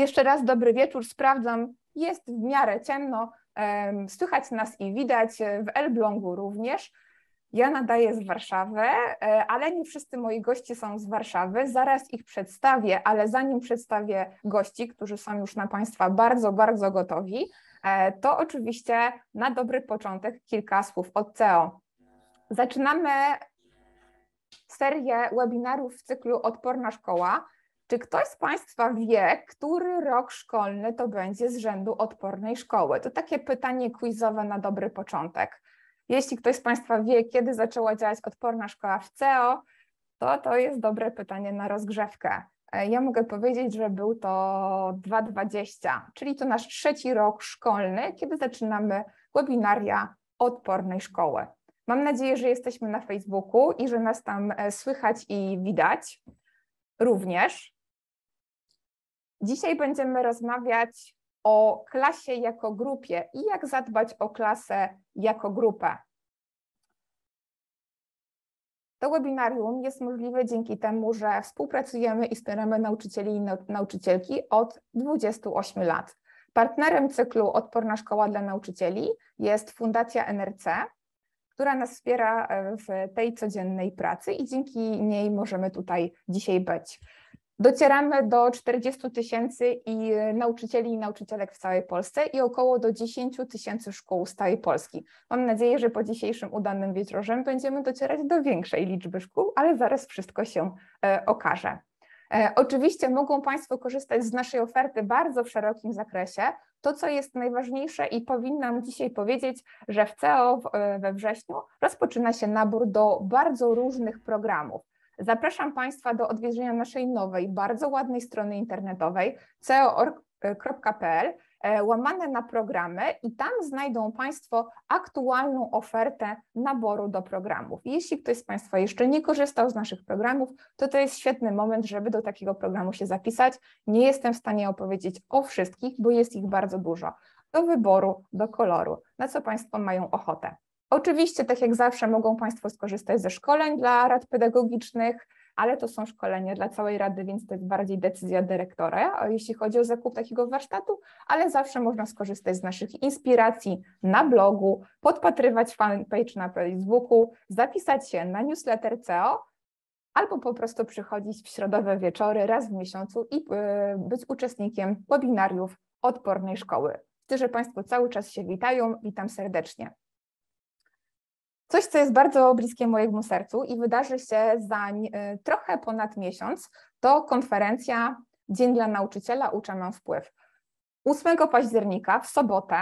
Jeszcze raz dobry wieczór, sprawdzam, jest w miarę ciemno, słychać nas i widać, w Elblągu również. Ja nadaję z Warszawy, e, ale nie wszyscy moi goście są z Warszawy. Zaraz ich przedstawię, ale zanim przedstawię gości, którzy są już na Państwa bardzo, bardzo gotowi, e, to oczywiście na dobry początek kilka słów od CEO. Zaczynamy serię webinarów w cyklu Odporna Szkoła. Czy ktoś z Państwa wie, który rok szkolny to będzie z rzędu odpornej szkoły? To takie pytanie quizowe na dobry początek. Jeśli ktoś z Państwa wie, kiedy zaczęła działać odporna szkoła w CEO, to to jest dobre pytanie na rozgrzewkę. E, ja mogę powiedzieć, że był to 2020, czyli to nasz trzeci rok szkolny, kiedy zaczynamy webinaria odpornej szkoły. Mam nadzieję, że jesteśmy na Facebooku i że nas tam e, słychać i widać również. Dzisiaj będziemy rozmawiać o klasie jako grupie i jak zadbać o klasę jako grupę. To webinarium jest możliwe dzięki temu, że współpracujemy i wspieramy nauczycieli i nauczycielki od 28 lat. Partnerem cyklu Odporna Szkoła dla Nauczycieli jest Fundacja NRC, która nas wspiera e, w tej codziennej pracy i dzięki niej możemy tutaj dzisiaj być. Docieramy do 40 tysięcy i e, nauczycieli i nauczycielek w całej Polsce i około do 10 tysięcy szkół z całej Polski. Mam nadzieję, że po dzisiejszym udanym wieczorem będziemy docierać do większej liczby szkół, ale zaraz wszystko się e, okaże. E, oczywiście mogą Państwo korzystać z naszej oferty bardzo w szerokim zakresie. To, co jest najważniejsze i powinnam dzisiaj powiedzieć, że w CEO we wrześniu rozpoczyna się nabór do bardzo różnych programów. Zapraszam Państwa do odwiedzenia naszej nowej, bardzo ładnej strony internetowej ceo.org.pl e, łamane na programy i tam znajdą Państwo aktualną ofertę naboru do programów. Jeśli ktoś z Państwa jeszcze nie korzystał z naszych programów, to to jest świetny moment, żeby do takiego programu się zapisać. Nie jestem w stanie opowiedzieć o wszystkich, bo jest ich bardzo dużo. Do wyboru, do koloru, na co Państwo mają ochotę. Oczywiście, tak jak zawsze, mogą Państwo skorzystać ze szkoleń dla rad pedagogicznych, ale to są szkolenia dla całej rady, więc to jest bardziej decyzja dyrektora, jeśli chodzi o zakup takiego warsztatu, ale zawsze można skorzystać z naszych inspiracji na blogu, podpatrywać fanpage na Facebooku, zapisać się na newsletter CEO, albo po prostu przychodzić w środowe wieczory raz w miesiącu i y, być uczestnikiem webinariów odpornej szkoły. Widzę, że Państwo cały czas się witają, witam serdecznie. Coś, co jest bardzo bliskie mojemu sercu i wydarzy się za y, trochę ponad miesiąc, to konferencja Dzień dla Nauczyciela Uczę Mam Wpływ. 8 października w sobotę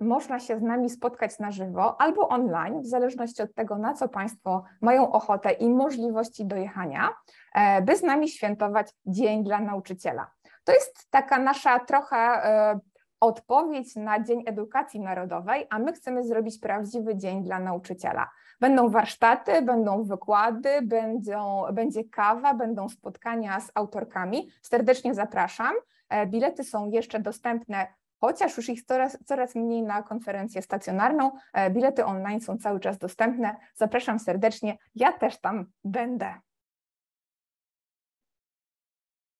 można się z nami spotkać na żywo albo online, w zależności od tego, na co Państwo mają ochotę i możliwości dojechania, e, by z nami świętować Dzień dla Nauczyciela. To jest taka nasza trochę e, odpowiedź na Dzień Edukacji Narodowej, a my chcemy zrobić prawdziwy dzień dla nauczyciela. Będą warsztaty, będą wykłady, będą, będzie kawa, będą spotkania z autorkami. Serdecznie zapraszam. E, bilety są jeszcze dostępne chociaż już ich coraz, coraz mniej na konferencję stacjonarną. E, bilety online są cały czas dostępne. Zapraszam serdecznie. Ja też tam będę.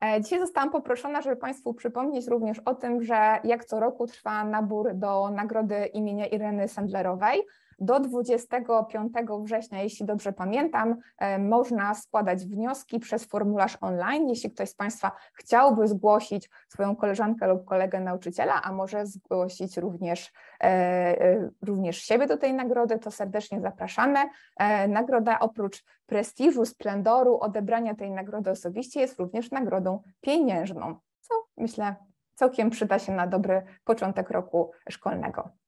E, dzisiaj zostałam poproszona, żeby Państwu przypomnieć również o tym, że jak co roku trwa nabór do nagrody imienia Ireny Sandlerowej. Do 25 września, jeśli dobrze pamiętam, e, można składać wnioski przez formularz online. Jeśli ktoś z Państwa chciałby zgłosić swoją koleżankę lub kolegę nauczyciela, a może zgłosić również, e, e, również siebie do tej nagrody, to serdecznie zapraszamy. Nagroda oprócz prestiżu, splendoru, odebrania tej nagrody osobiście jest również nagrodą pieniężną, co myślę całkiem przyda się na dobry początek roku szkolnego.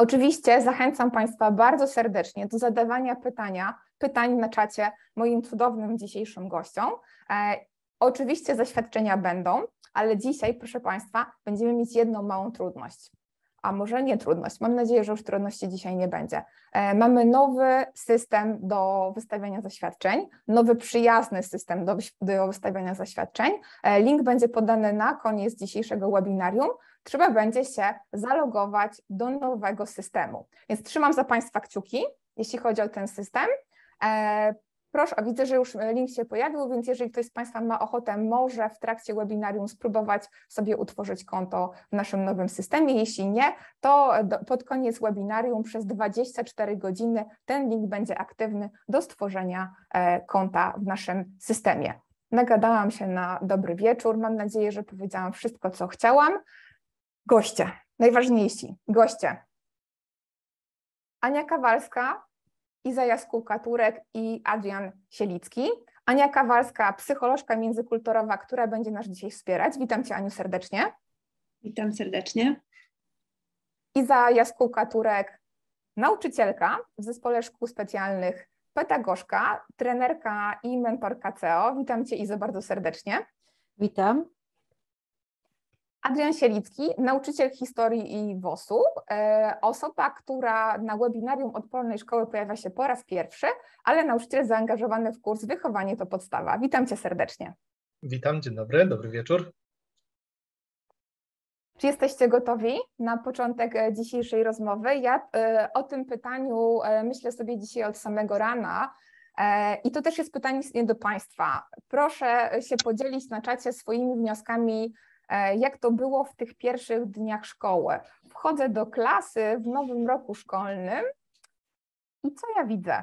Oczywiście zachęcam Państwa bardzo serdecznie do zadawania pytania, pytań na czacie moim cudownym dzisiejszym gościom. E, oczywiście zaświadczenia będą, ale dzisiaj, proszę Państwa, będziemy mieć jedną małą trudność. A może nie trudność, mam nadzieję, że już trudności dzisiaj nie będzie. E, mamy nowy system do wystawiania zaświadczeń, nowy przyjazny system do, do wystawiania zaświadczeń. E, link będzie podany na koniec dzisiejszego webinarium trzeba będzie się zalogować do nowego systemu. Więc trzymam za Państwa kciuki, jeśli chodzi o ten system. E, Proszę, a widzę, że już link się pojawił, więc jeżeli ktoś z Państwa ma ochotę, może w trakcie webinarium spróbować sobie utworzyć konto w naszym nowym systemie. Jeśli nie, to do, pod koniec webinarium przez 24 godziny ten link będzie aktywny do stworzenia e, konta w naszym systemie. Nagadałam się na dobry wieczór. Mam nadzieję, że powiedziałam wszystko, co chciałam. Goście, najważniejsi goście. Ania Kawalska, Iza Jaskółka-Turek i Adrian Sielicki. Ania Kawalska, psycholożka międzykulturowa, która będzie nas dzisiaj wspierać. Witam Cię Aniu serdecznie. Witam serdecznie. Iza Jaskółka-Turek, nauczycielka w Zespole Szkół Specjalnych, pedagogzka, trenerka i mentorka CEO. Witam Cię Izo bardzo serdecznie. Witam. Adrian Sielicki, nauczyciel historii i WOS-u, e, osoba, która na webinarium Odpornej Szkoły pojawia się po raz pierwszy, ale nauczyciel zaangażowany w kurs Wychowanie to podstawa. Witam Cię serdecznie. Witam, dzień dobry, dobry wieczór. Czy jesteście gotowi na początek e, dzisiejszej rozmowy? Ja e, o tym pytaniu myślę sobie dzisiaj od samego rana. I to też jest pytanie do Państwa. Proszę się podzielić na czacie swoimi wnioskami jak to było w tych pierwszych dniach szkoły. Wchodzę do klasy w nowym roku szkolnym i co ja widzę?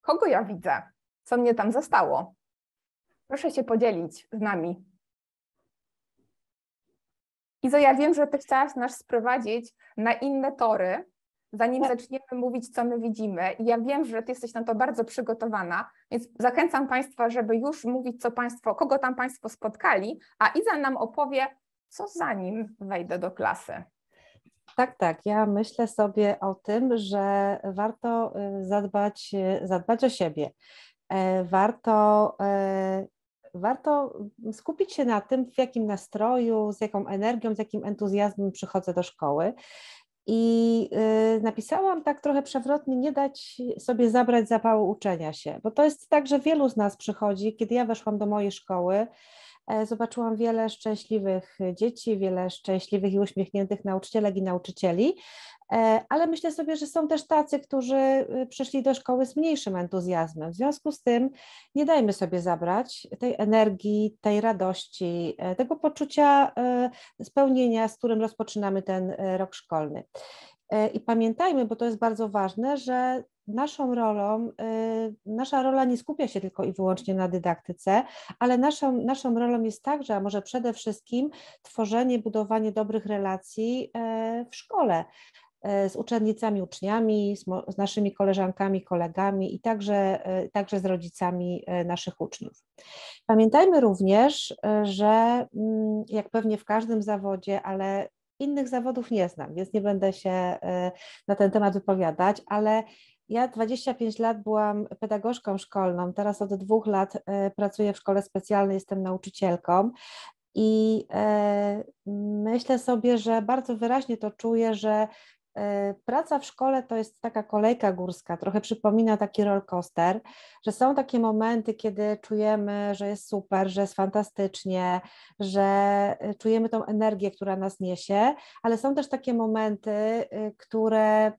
Kogo ja widzę? Co mnie tam zostało? Proszę się podzielić z nami. Izo, ja wiem, że Ty chciałaś nas sprowadzić na inne tory, zanim tak. zaczniemy mówić, co my widzimy. I ja wiem, że Ty jesteś na to bardzo przygotowana, więc zachęcam Państwa, żeby już mówić, co Państwo, kogo tam Państwo spotkali, a Iza nam opowie, co zanim wejdę do klasy. Tak, tak. Ja myślę sobie o tym, że warto y, zadbać, y, zadbać o siebie. E, warto, e, warto skupić się na tym, w jakim nastroju, z jaką energią, z jakim entuzjazmem przychodzę do szkoły. I y, napisałam tak trochę przewrotnie, nie dać sobie zabrać zapału uczenia się, bo to jest tak, że wielu z nas przychodzi, kiedy ja weszłam do mojej szkoły, zobaczyłam wiele szczęśliwych dzieci, wiele szczęśliwych i uśmiechniętych nauczycielek i nauczycieli, E, ale myślę sobie, że są też tacy, którzy przyszli do szkoły z mniejszym entuzjazmem. W związku z tym nie dajmy sobie zabrać tej energii, tej radości, e, tego poczucia e, spełnienia, z którym rozpoczynamy ten rok szkolny. I pamiętajmy, bo to jest bardzo ważne, że naszą rolą, nasza rola nie skupia się tylko i wyłącznie na dydaktyce, ale naszą, naszą rolą jest także, a może przede wszystkim tworzenie, budowanie dobrych relacji w szkole. E, z uczennicami, uczniami, z, z, naszymi koleżankami, kolegami i także, e, także z rodzicami e, naszych uczniów. Pamiętajmy również, że mm, jak pewnie w każdym zawodzie, ale innych zawodów nie znam, więc nie będę się na ten temat wypowiadać, ale ja 25 lat byłam pedagogzką szkolną, teraz od dwóch lat pracuję w szkole specjalnej, jestem nauczycielką. I myślę sobie, że bardzo wyraźnie to czuję, że E, praca w szkole to jest taka kolejka górska, trochę przypomina taki roller coaster, że są takie momenty, kiedy czujemy, że jest super, że jest fantastycznie, że e, czujemy tą energię, która nas niesie, ale są też takie momenty, które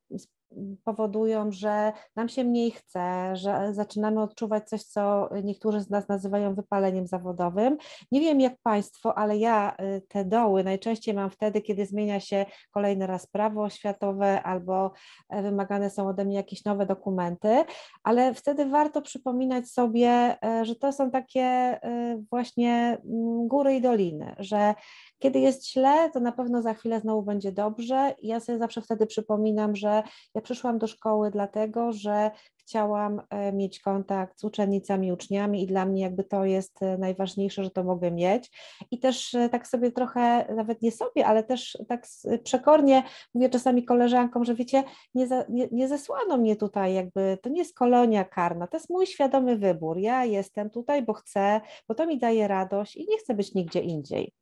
powodują, że nam się mniej chce, że zaczynamy odczuwać coś, co niektórzy z nas nazywają wypaleniem zawodowym. Nie wiem jak Państwo, ale ja y, te doły najczęściej mam wtedy, kiedy zmienia się kolejny raz prawo oświatowe albo e, wymagane są ode mnie jakieś nowe dokumenty, ale wtedy warto przypominać sobie, e, że to są takie e, właśnie mm, góry i doliny, że kiedy jest źle, to na pewno za chwilę znowu będzie dobrze. Ja sobie zawsze wtedy przypominam, że ja przyszłam do szkoły dlatego, że chciałam e, mieć kontakt z uczennicami, uczniami i dla mnie jakby to jest e, najważniejsze, że to mogę mieć. I też e, tak sobie trochę, nawet nie sobie, ale też tak przekornie mówię czasami koleżankom, że wiecie, nie, za, nie, nie zesłano mnie tutaj jakby, to nie jest kolonia karna, to jest mój świadomy wybór. Ja jestem tutaj, bo chcę, bo to mi daje radość i nie chcę być nigdzie indziej.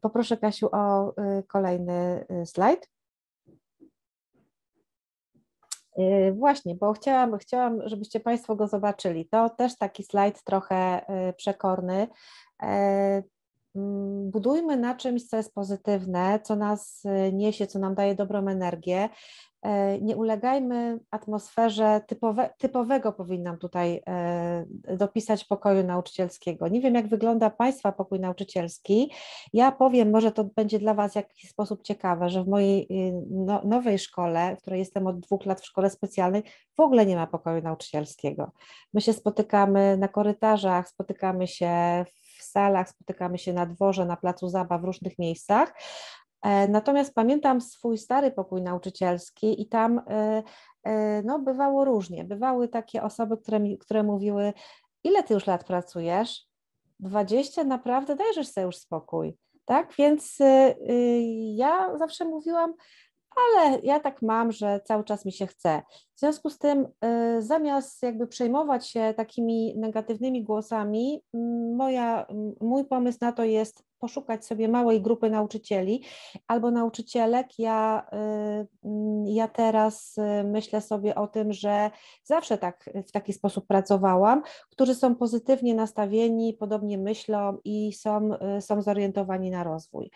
Poproszę Kasiu o kolejny slajd. Y, właśnie, bo chciałam, chciałam, żebyście Państwo go zobaczyli. To też taki slajd trochę przekorny. E, mm, budujmy na czymś, co jest pozytywne, co nas niesie, co nam daje dobrą energię. E, nie ulegajmy atmosferze typowe, typowego, powinnam tutaj e, dopisać pokoju nauczycielskiego. Nie wiem, jak wygląda Państwa pokój nauczycielski. Ja powiem, może to będzie dla Was w jakiś sposób ciekawe, że w mojej no, nowej szkole, w której jestem od dwóch lat w szkole specjalnej, w ogóle nie ma pokoju nauczycielskiego. My się spotykamy na korytarzach, spotykamy się w salach, spotykamy się na dworze, na placu zabaw, w różnych miejscach, E, natomiast pamiętam swój stary pokój nauczycielski i tam e, e, no, bywało różnie. Bywały takie osoby, które, mi, które mówiły, ile ty już lat pracujesz? 20, naprawdę dajesz sobie już spokój. Tak, więc ja zawsze mówiłam, ale ja tak mam, że cały czas mi się chce. W związku z tym, zamiast jakby przejmować się takimi negatywnymi głosami, moja, mój pomysł na to jest poszukać sobie małej grupy nauczycieli albo nauczycielek. Ja, y, ja teraz y, myślę sobie o tym, że zawsze tak w taki sposób pracowałam, którzy są pozytywnie nastawieni, podobnie myślą i są, y, są zorientowani na rozwój.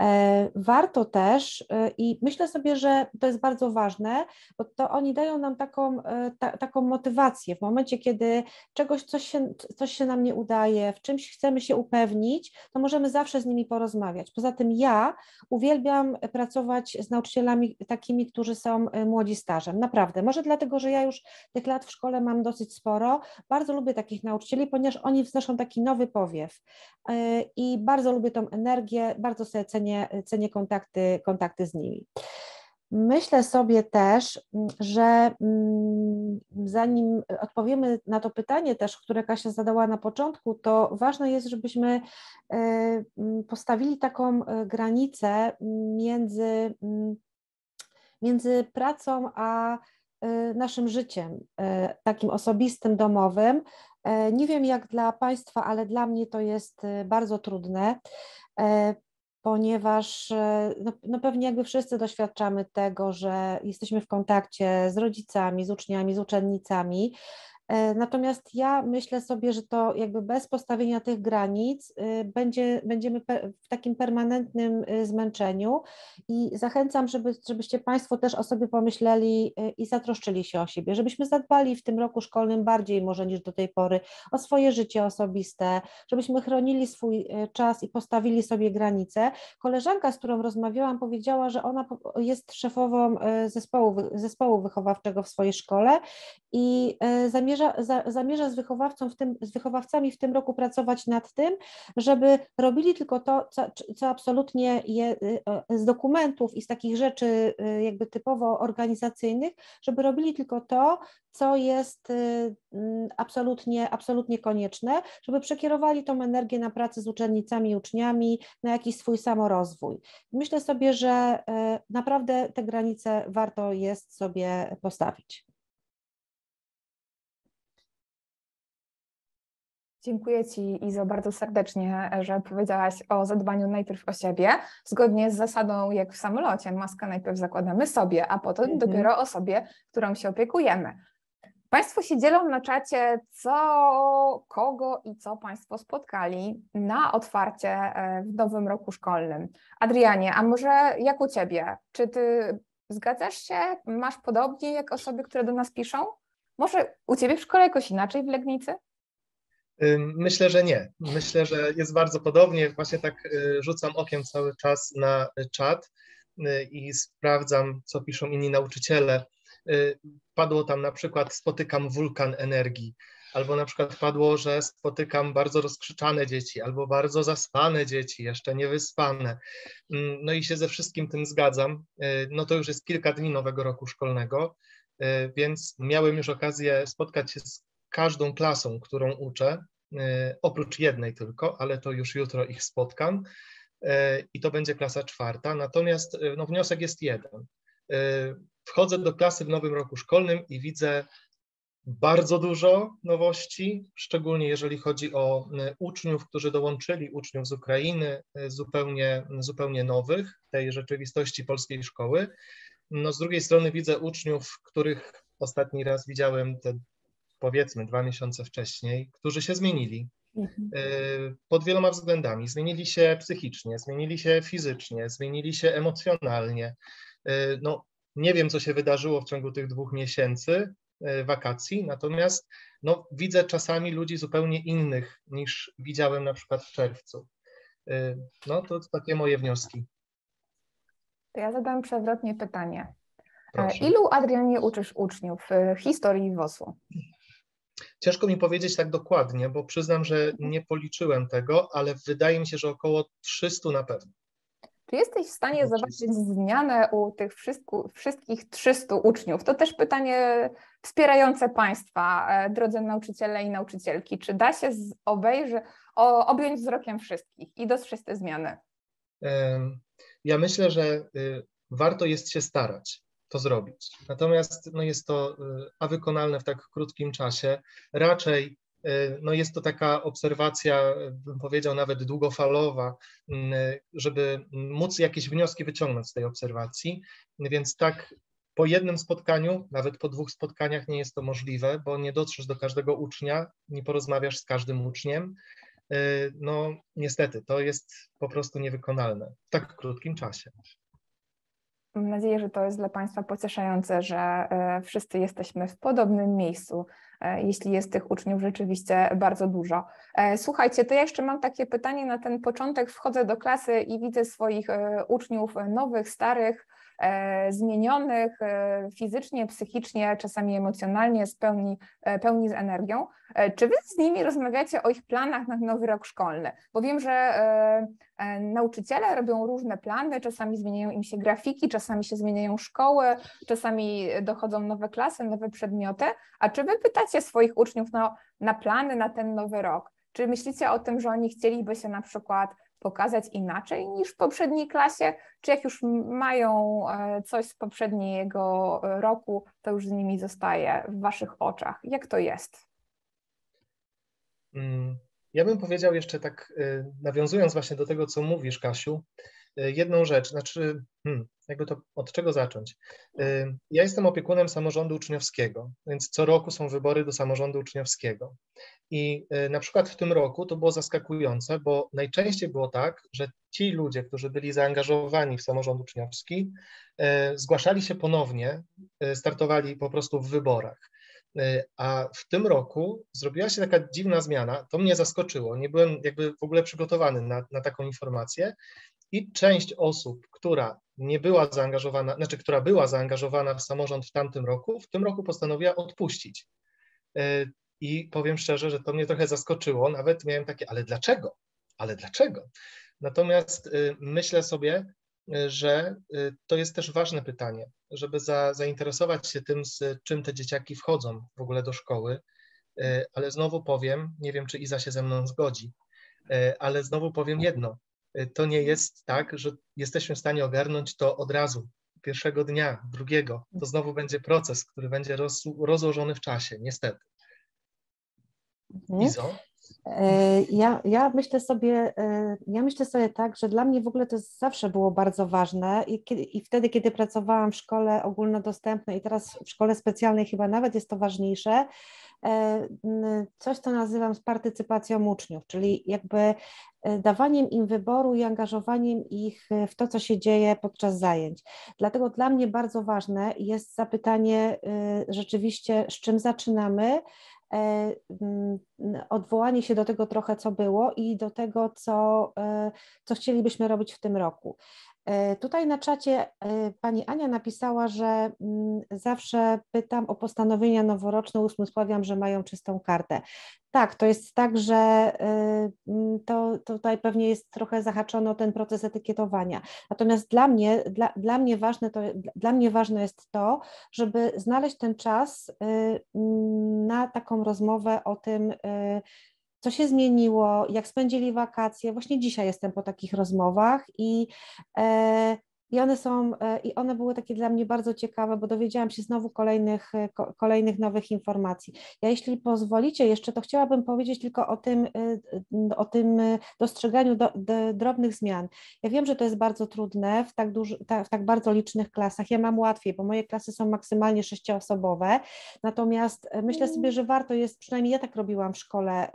E, warto też, i myślę sobie, że to jest bardzo ważne, bo to oni dają nam taką, ta, taką motywację w momencie, kiedy czegoś, coś się, coś się nam nie udaje, w czymś chcemy się upewnić, to możemy zawsze z nimi porozmawiać. Poza tym ja uwielbiam pracować z nauczycielami takimi, którzy są e, młodzi stażem. Naprawdę. Może dlatego, że ja już tych lat w szkole mam dosyć sporo. Bardzo lubię takich nauczycieli, ponieważ oni wznoszą taki nowy powiew. E, I bardzo lubię tą energię, bardzo sobie cenię, cenię kontakty, kontakty z nimi. Myślę sobie też, mm, że mm, zanim odpowiemy na to pytanie też, które Kasia zadała na początku, to ważne jest, żebyśmy e, mm, postawili taką e, granicę między, między pracą a e, naszym życiem, takim osobistym, domowym. Nie wiem jak dla Państwa, ale dla mnie to jest bardzo trudne ponieważ e, no, no, pewnie jakby wszyscy doświadczamy tego, że jesteśmy w kontakcie z rodzicami, z uczniami, z uczennicami, natomiast ja myślę sobie, że to jakby bez postawienia tych granic y, będzie, będziemy w takim permanentnym y, zmęczeniu i zachęcam, żeby, żebyście Państwo też o sobie pomyśleli y, i zatroszczyli się o siebie, żebyśmy zadbali w tym roku szkolnym bardziej może niż do tej pory o swoje życie osobiste, żebyśmy chronili swój czas i postawili sobie granice. Koleżanka, z którą rozmawiałam, powiedziała, że ona jest szefową zespołu, zespołu wychowawczego w swojej szkole i zamierza zamierza, za, zamierza z, wychowawcą w tym, z wychowawcami w tym roku pracować nad tym, żeby robili tylko to, co, co absolutnie je, y, z dokumentów i z takich rzeczy y, jakby typowo organizacyjnych, żeby robili tylko to, co jest y, mm, absolutnie, absolutnie konieczne, żeby przekierowali tą energię na pracę z uczennicami i uczniami, na jakiś swój samorozwój. Myślę sobie, że naprawdę te granice warto jest sobie postawić. Dziękuję Ci, Izo, bardzo serdecznie, że powiedziałaś o zadbaniu najpierw o siebie, zgodnie z zasadą jak w samolocie. Maskę najpierw zakładamy sobie, a potem mhm. dopiero osobie, którą się opiekujemy. Państwo się dzielą na czacie, co, kogo i co Państwo spotkali na otwarcie e, w nowym roku szkolnym. Adrianie, a może jak u Ciebie? Czy Ty zgadzasz się? Masz podobnie jak osoby, które do nas piszą? Może u Ciebie w szkole jakoś inaczej w Legnicy? Myślę, że nie. Myślę, że jest bardzo podobnie. Właśnie tak y, rzucam okiem cały czas na czat y, i sprawdzam, co piszą inni nauczyciele. Y, padło tam na przykład spotykam wulkan energii, albo na przykład padło, że spotykam bardzo rozkrzyczane dzieci, albo bardzo zaspane dzieci, jeszcze niewyspane. No i się ze wszystkim tym zgadzam. No to już jest kilka dni nowego roku szkolnego, więc miałem już okazję spotkać się z każdą klasą, którą uczę, e, oprócz jednej tylko, ale to już jutro ich spotkam e, i to będzie klasa czwarta. Natomiast e, no, wniosek jest jeden. Wchodzę do klasy w nowym roku szkolnym i widzę bardzo dużo nowości, szczególnie jeżeli chodzi o uczniów, którzy dołączyli, uczniów z Ukrainy, zupełnie, zupełnie nowych tej rzeczywistości polskiej szkoły. No, z drugiej strony widzę uczniów, których ostatni raz widziałem te powiedzmy dwa miesiące wcześniej, którzy się zmienili. mhm. pod wieloma względami. Zmienili się psychicznie, zmienili się fizycznie, zmienili się emocjonalnie. No, nie wiem, co się wydarzyło w ciągu tych dwóch miesięcy wakacji, natomiast no, widzę czasami ludzi zupełnie innych niż widziałem na przykład w czerwcu. No to takie moje wnioski. To ja zadam przewrotnie pytanie. Proszę. Ilu, Adrianie, uczysz uczniów historii WOS-u? Ciężko mi powiedzieć tak dokładnie, bo przyznam, że nie policzyłem tego, ale wydaje mi się, że około 300 na pewno. Czy jesteś w stanie zobaczyć zmianę u tych wszystkich 300 uczniów? To też pytanie wspierające Państwa, e, drodzy nauczyciele i nauczycielki. Czy da się obejrzy, objąć wzrokiem wszystkich i dostrzec te zmiany? Ja myślę, że y, warto jest się starać to zrobić. Natomiast no jest to y, a wykonalne w tak krótkim czasie. Raczej y, no jest to taka obserwacja, bym powiedział nawet długofalowa, y, żeby móc jakieś wnioski wyciągnąć z tej obserwacji. Więc tak po jednym spotkaniu, nawet po dwóch spotkaniach nie jest to możliwe, bo nie dotrzesz do każdego ucznia, nie porozmawiasz z każdym uczniem. No niestety, to jest po prostu niewykonalne w tak krótkim czasie. Mam nadzieję, że to jest dla Państwa pocieszające, że e, wszyscy jesteśmy w podobnym miejscu, e, jeśli jest tych uczniów rzeczywiście bardzo dużo. E, słuchajcie, to ja jeszcze mam takie pytanie na ten początek. Wchodzę do klasy i widzę swoich uczniów nowych, starych, zmienionych e, fizycznie, psychicznie, czasami emocjonalnie, z pełni, e, pełni z energią. Czy wy z nimi rozmawiacie o ich planach na nowy rok szkolny? Bo wiem, że nauczyciele robią różne plany, czasami zmieniają im się grafiki, czasami się zmieniają szkoły, czasami dochodzą nowe klasy, nowe przedmioty. A czy wy pytacie swoich uczniów na, na plany na ten nowy rok? Czy myślicie o tym, że oni chcieliby się na przykład pokazać inaczej niż w poprzedniej klasie, czy jak już mają e, coś z poprzedniego roku, to już z nimi zostaje w Waszych oczach? Jak to jest? Mm, ja bym powiedział jeszcze tak, e, nawiązując właśnie do tego, co mówisz, Kasiu, jedną rzecz, znaczy, hmm, jakby to od czego zacząć? Ja jestem opiekunem samorządu uczniowskiego, więc co roku są wybory do samorządu uczniowskiego. I na przykład w tym roku to było zaskakujące, bo najczęściej było tak, że ci ludzie, którzy byli zaangażowani w samorząd uczniowski, zgłaszali się ponownie, startowali po prostu w wyborach. A w tym roku zrobiła się taka dziwna zmiana, to mnie zaskoczyło. Nie byłem jakby w ogóle przygotowany na, na taką informację, i część osób, która nie była zaangażowana, znaczy, która była zaangażowana w samorząd w tamtym roku, w tym roku postanowiła odpuścić. E, I powiem szczerze, że to mnie trochę zaskoczyło. Nawet miałem takie, ale dlaczego? Ale dlaczego? Natomiast y, myślę sobie, y, że to jest też ważne pytanie, żeby za, zainteresować się tym, z czym te dzieciaki wchodzą w ogóle do szkoły. Ale znowu powiem, nie wiem, czy Iza się ze mną zgodzi, ale znowu powiem jedno to nie jest tak, że jesteśmy w stanie ogarnąć to od razu, pierwszego dnia, drugiego. To znowu będzie proces, który będzie roz, rozłożony w czasie, niestety. Mhm. Izo? E, ja, ja myślę sobie, e, ja myślę sobie tak, że dla mnie w ogóle to zawsze było bardzo ważne i, kiedy, i wtedy, kiedy pracowałam w szkole ogólnodostępnej i teraz w szkole specjalnej chyba nawet jest to ważniejsze, coś, co nazywam z partycypacją uczniów, czyli jakby e, dawaniem im wyboru i angażowaniem ich w to, co się dzieje podczas zajęć. Dlatego dla mnie bardzo ważne jest zapytanie e, rzeczywiście, z czym zaczynamy, odwołanie się do tego trochę, co było i do tego, co, co chcielibyśmy robić w tym roku. E, tutaj na czacie e, pani Ania napisała, że mm, zawsze pytam o postanowienia noworoczne, usmysławiam, że mają czystą kartę. Tak, to jest tak, że e, mm, to, tutaj pewnie jest trochę zahaczony o ten proces etykietowania. Natomiast dla mnie, dla, dla, mnie ważne to, dla mnie ważne jest to, żeby znaleźć ten czas mm, na taką rozmowę o tym, co się zmieniło, jak spędzili wakacje. Właśnie dzisiaj jestem po takich rozmowach i, e, I one są, i one były takie dla mnie bardzo ciekawe, bo dowiedziałam się znowu kolejnych, kolejnych nowych informacji. Ja jeśli pozwolicie jeszcze, to chciałabym powiedzieć tylko o tym, o tym dostrzeganiu do, do, drobnych zmian. Ja wiem, że to jest bardzo trudne w tak, duży, w tak bardzo licznych klasach. Ja mam łatwiej, bo moje klasy są maksymalnie sześcioosobowe, natomiast myślę sobie, że warto jest, przynajmniej ja tak robiłam w szkole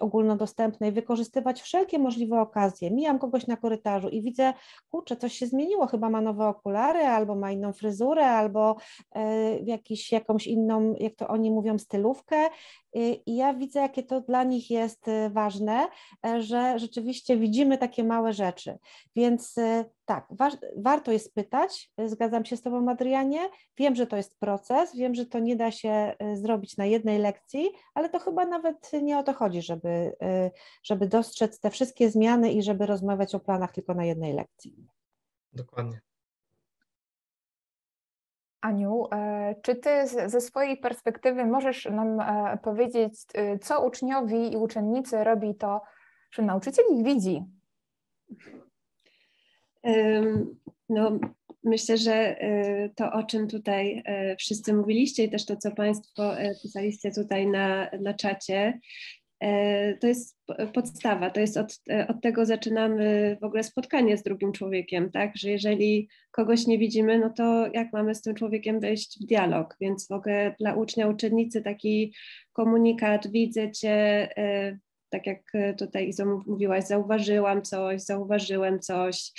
ogólnodostępnej, wykorzystywać wszelkie możliwe okazje. Mijam kogoś na korytarzu i widzę, kurczę, coś się zmieniło, chyba ma nowe okulary, albo ma inną fryzurę, albo e, jakiś, jakąś inną, jak to oni mówią, stylówkę. I ja widzę, jakie to dla nich jest e, ważne, e, że rzeczywiście widzimy takie małe rzeczy. Więc tak, wa warto jest pytać, zgadzam się z Tobą, Adrianie. Wiem, że to jest proces, wiem, że to nie da się zrobić na jednej lekcji, ale to chyba nawet nie o to chodzi, żeby, żeby dostrzec te wszystkie zmiany i żeby rozmawiać o planach tylko na jednej lekcji. Dokładnie. Aniu, e, czy ty ze swojej perspektywy możesz nam e, powiedzieć, e, co uczniowi i uczennicy robi to, że nauczyciel ich widzi? No, myślę, że to, o czym tutaj wszyscy mówiliście i też to, co Państwo pisaliście tutaj na, na czacie, to jest podstawa, to jest od, e, od tego zaczynamy w ogóle spotkanie z drugim człowiekiem, tak, że jeżeli kogoś nie widzimy, no to jak mamy z tym człowiekiem wejść w dialog, więc w ogóle dla ucznia, uczennicy taki komunikat, widzę Cię, e, tak jak tutaj Izo mówiłaś, zauważyłam coś, zauważyłem coś,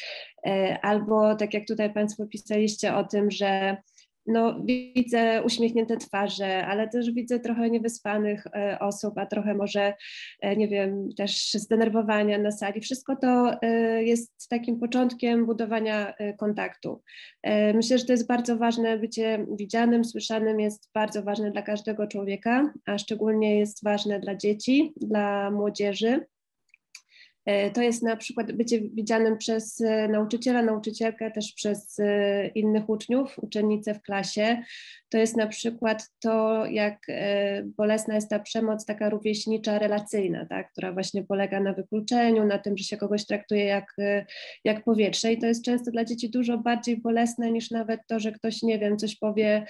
albo tak jak tutaj Państwo pisaliście o tym, że no, widzę uśmiechnięte twarze, ale też widzę trochę niewyspanych e, osób, a trochę może, e, nie wiem, też zdenerwowania na sali. Wszystko to e, jest takim początkiem budowania kontaktu. Myślę, że to jest bardzo ważne, bycie widzianym, słyszanym jest bardzo ważne dla każdego człowieka, a szczególnie jest ważne dla dzieci, dla młodzieży. E, to jest na przykład bycie widzianym przez e, nauczyciela, nauczycielkę, też przez e, innych uczniów, uczennice w klasie. To jest na przykład to, jak bolesna jest ta przemoc taka rówieśnicza, relacyjna, tak, która właśnie polega na wykluczeniu, na tym, że się kogoś traktuje jak, jak powietrze. I to jest często dla dzieci dużo bardziej bolesne niż nawet to, że ktoś, nie wiem, coś powie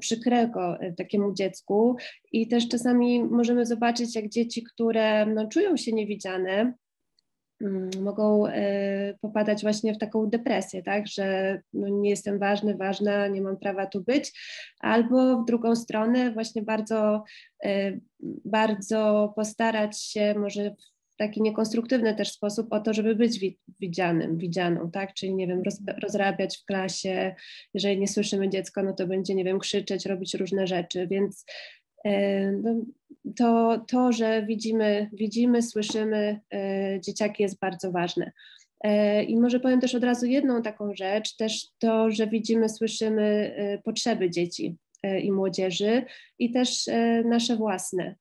przykrego takiemu dziecku. I też czasami możemy zobaczyć, jak dzieci, które no, czują się niewidziane, mogą e, popadać właśnie w taką depresję, tak, że no nie jestem ważny, ważna, nie mam prawa tu być, albo w drugą stronę właśnie bardzo, e, bardzo postarać się może w taki niekonstruktywny też sposób o to, żeby być widzianym, widzianą, tak, czyli nie wiem, roz, rozrabiać w klasie, jeżeli nie słyszymy dziecko, no to będzie, nie wiem, krzyczeć, robić różne rzeczy, więc to, to, że widzimy, widzimy słyszymy e, dzieciaki jest bardzo ważne. E, I może powiem też od razu jedną taką rzecz, też to, że widzimy, słyszymy potrzeby dzieci i młodzieży i też nasze własne.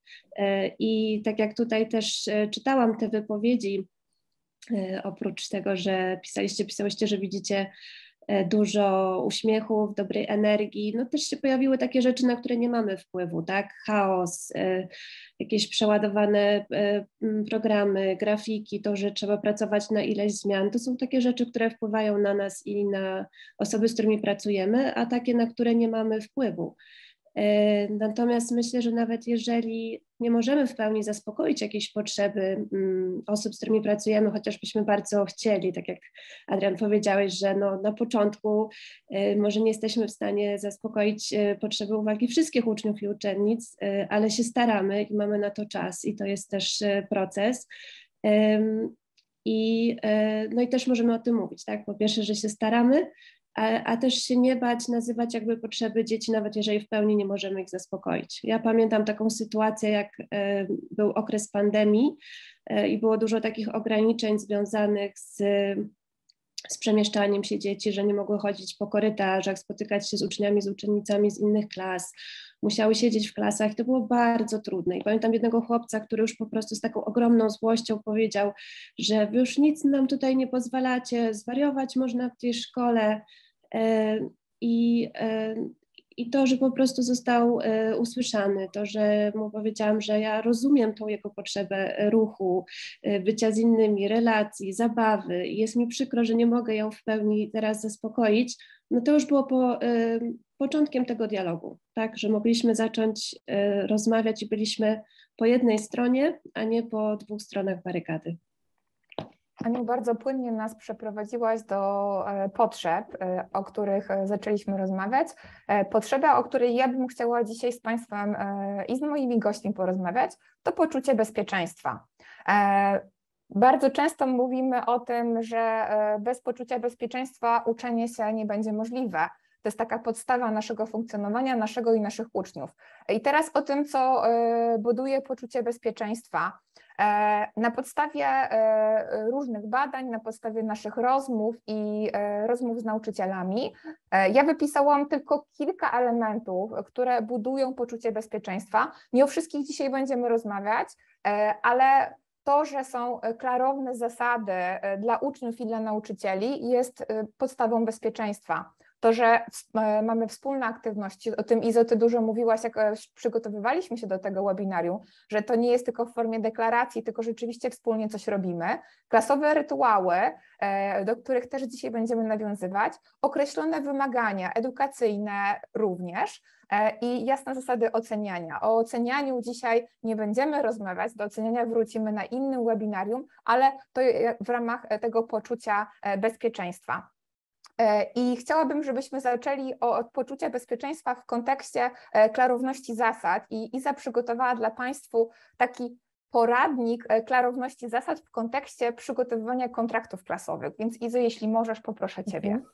I tak jak tutaj też czytałam te wypowiedzi, oprócz tego, że pisaliście, pisałyście, że widzicie E, dużo uśmiechów, dobrej energii. No też się pojawiły takie rzeczy, na które nie mamy wpływu, tak? Chaos, e, jakieś przeładowane e, programy, grafiki, to, że trzeba pracować na ileś zmian. To są takie rzeczy, które wpływają na nas i na osoby, z którymi pracujemy, a takie, na które nie mamy wpływu. E, natomiast myślę, że nawet jeżeli nie możemy w pełni zaspokoić jakiejś potrzeby mm, osób, z którymi pracujemy, chociażbyśmy bardzo chcieli, tak jak Adrian powiedziałeś, że no, na początku e, może nie jesteśmy w stanie zaspokoić e, potrzeby uwagi wszystkich uczniów i uczennic, ale się staramy i mamy na to czas i to jest też proces. I, no i też możemy o tym mówić, tak? Po pierwsze, że się staramy, a, a, też się nie bać nazywać jakby potrzeby dzieci, nawet jeżeli w pełni nie możemy ich zaspokoić. Ja pamiętam taką sytuację, jak e, był okres pandemii e, i było dużo takich ograniczeń związanych z, z przemieszczaniem się dzieci, że nie mogły chodzić po korytarzach, spotykać się z uczniami, z uczennicami z innych klas, musiały siedzieć w klasach. To było bardzo trudne. I pamiętam jednego chłopca, który już po prostu z taką ogromną złością powiedział, że wy już nic nam tutaj nie pozwalacie, zwariować można w tej szkole, I, e, i to, że po prostu został e, usłyszany, to, że mu powiedziałam, że ja rozumiem tą jego potrzebę ruchu, e, bycia z innymi, relacji, zabawy. Jest mi przykro, że nie mogę ją w pełni teraz zaspokoić, no to już było po, e, początkiem tego dialogu, tak, że mogliśmy zacząć rozmawiać i byliśmy po jednej stronie, a nie po dwóch stronach barykady. Aniu, bardzo płynnie nas przeprowadziłaś do e, potrzeb, e, o których e, zaczęliśmy rozmawiać. Potrzeba, o której ja bym chciała dzisiaj z Państwem i z moimi gośćmi porozmawiać, to poczucie bezpieczeństwa. Bardzo często mówimy o tym, że bez poczucia bezpieczeństwa uczenie się nie będzie możliwe. To jest taka podstawa naszego funkcjonowania, naszego i naszych uczniów. I teraz o tym, co buduje poczucie bezpieczeństwa. E, na podstawie e, różnych badań, na podstawie naszych rozmów i e, rozmów z nauczycielami, ja wypisałam tylko kilka elementów, które budują poczucie bezpieczeństwa. Nie o wszystkich dzisiaj będziemy rozmawiać, ale to, że są klarowne zasady dla uczniów i dla nauczycieli, jest podstawą bezpieczeństwa to, że e, mamy wspólne aktywności, o tym Izo, ty dużo mówiłaś, jak e, przygotowywaliśmy się do tego webinarium, że to nie jest tylko w formie deklaracji, tylko rzeczywiście wspólnie coś robimy. Klasowe rytuały, e, do których też dzisiaj będziemy nawiązywać, określone wymagania edukacyjne również i jasne zasady oceniania. O ocenianiu dzisiaj nie będziemy rozmawiać, do oceniania wrócimy na innym webinarium, ale to w ramach tego poczucia bezpieczeństwa. E, I chciałabym, żebyśmy zaczęli od poczucia bezpieczeństwa w kontekście e, klarowności zasad i Iza przygotowała dla Państwu taki poradnik e, klarowności zasad w kontekście przygotowywania kontraktów klasowych. Więc Izo, jeśli możesz, poproszę Ciebie. Mhm.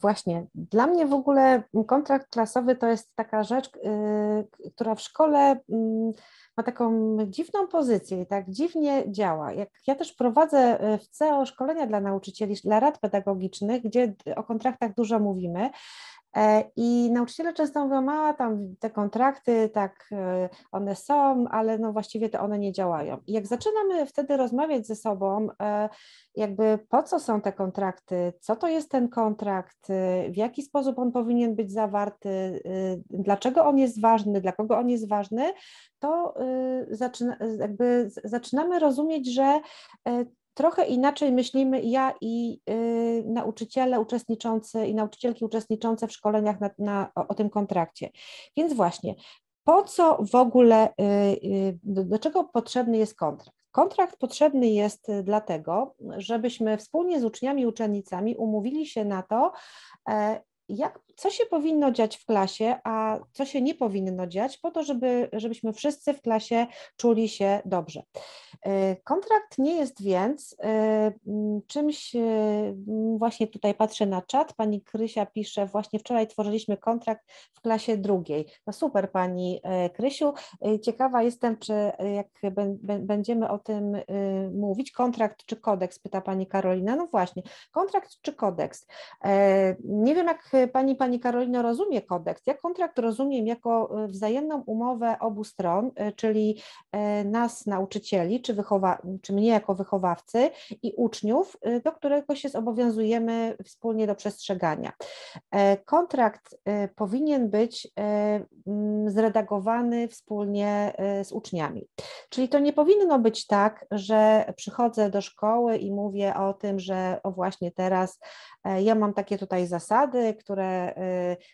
Właśnie, dla mnie w ogóle kontrakt klasowy to jest taka rzecz, która w szkole mm, ma taką dziwną pozycję i tak dziwnie działa. Jak ja też prowadzę e, w CEO szkolenia dla nauczycieli, dla rad pedagogicznych, gdzie o kontraktach dużo mówimy, E, I nauczyciele często mówią, a tam te kontrakty, tak, e, one są, ale no właściwie to one nie działają. I jak zaczynamy wtedy rozmawiać ze sobą, e, jakby po co są te kontrakty, co to jest ten kontrakt, w jaki sposób on powinien być zawarty, dlaczego on jest ważny, dla kogo on jest ważny, to zaczyna, jakby zaczynamy rozumieć, że trochę inaczej myślimy ja i y, nauczyciele uczestniczący i nauczycielki uczestniczące w szkoleniach na, na, o, o, tym kontrakcie. Więc właśnie, po co w ogóle, y, y, do, do czego potrzebny jest kontrakt? Kontrakt potrzebny jest dlatego, żebyśmy wspólnie z uczniami i uczennicami umówili się na to, e, jak, co się powinno dziać w klasie, a co się nie powinno dziać, po to, żeby, żebyśmy wszyscy w klasie czuli się dobrze. E, kontrakt nie jest więc e, czymś, e, właśnie tutaj patrzę na czat, pani Krysia pisze, właśnie wczoraj tworzyliśmy kontrakt w klasie drugiej. No super pani Krysiu, ciekawa jestem, czy jak będziemy o tym mówić, kontrakt czy kodeks, pyta pani Karolina, no właśnie, kontrakt czy kodeks. Nie wiem jak pani, pani Karolino rozumie kodeks. Ja kontrakt rozumiem jako e, wzajemną umowę obu stron, e, czyli e, nas, nauczycieli, czy, wychowa, czy mnie jako wychowawcy i uczniów, do którego się zobowiązujemy wspólnie do przestrzegania. Kontrakt powinien być zredagowany wspólnie z uczniami. Czyli to nie powinno być tak, że przychodzę do szkoły i mówię o tym, że o właśnie teraz ja mam takie tutaj zasady, które y,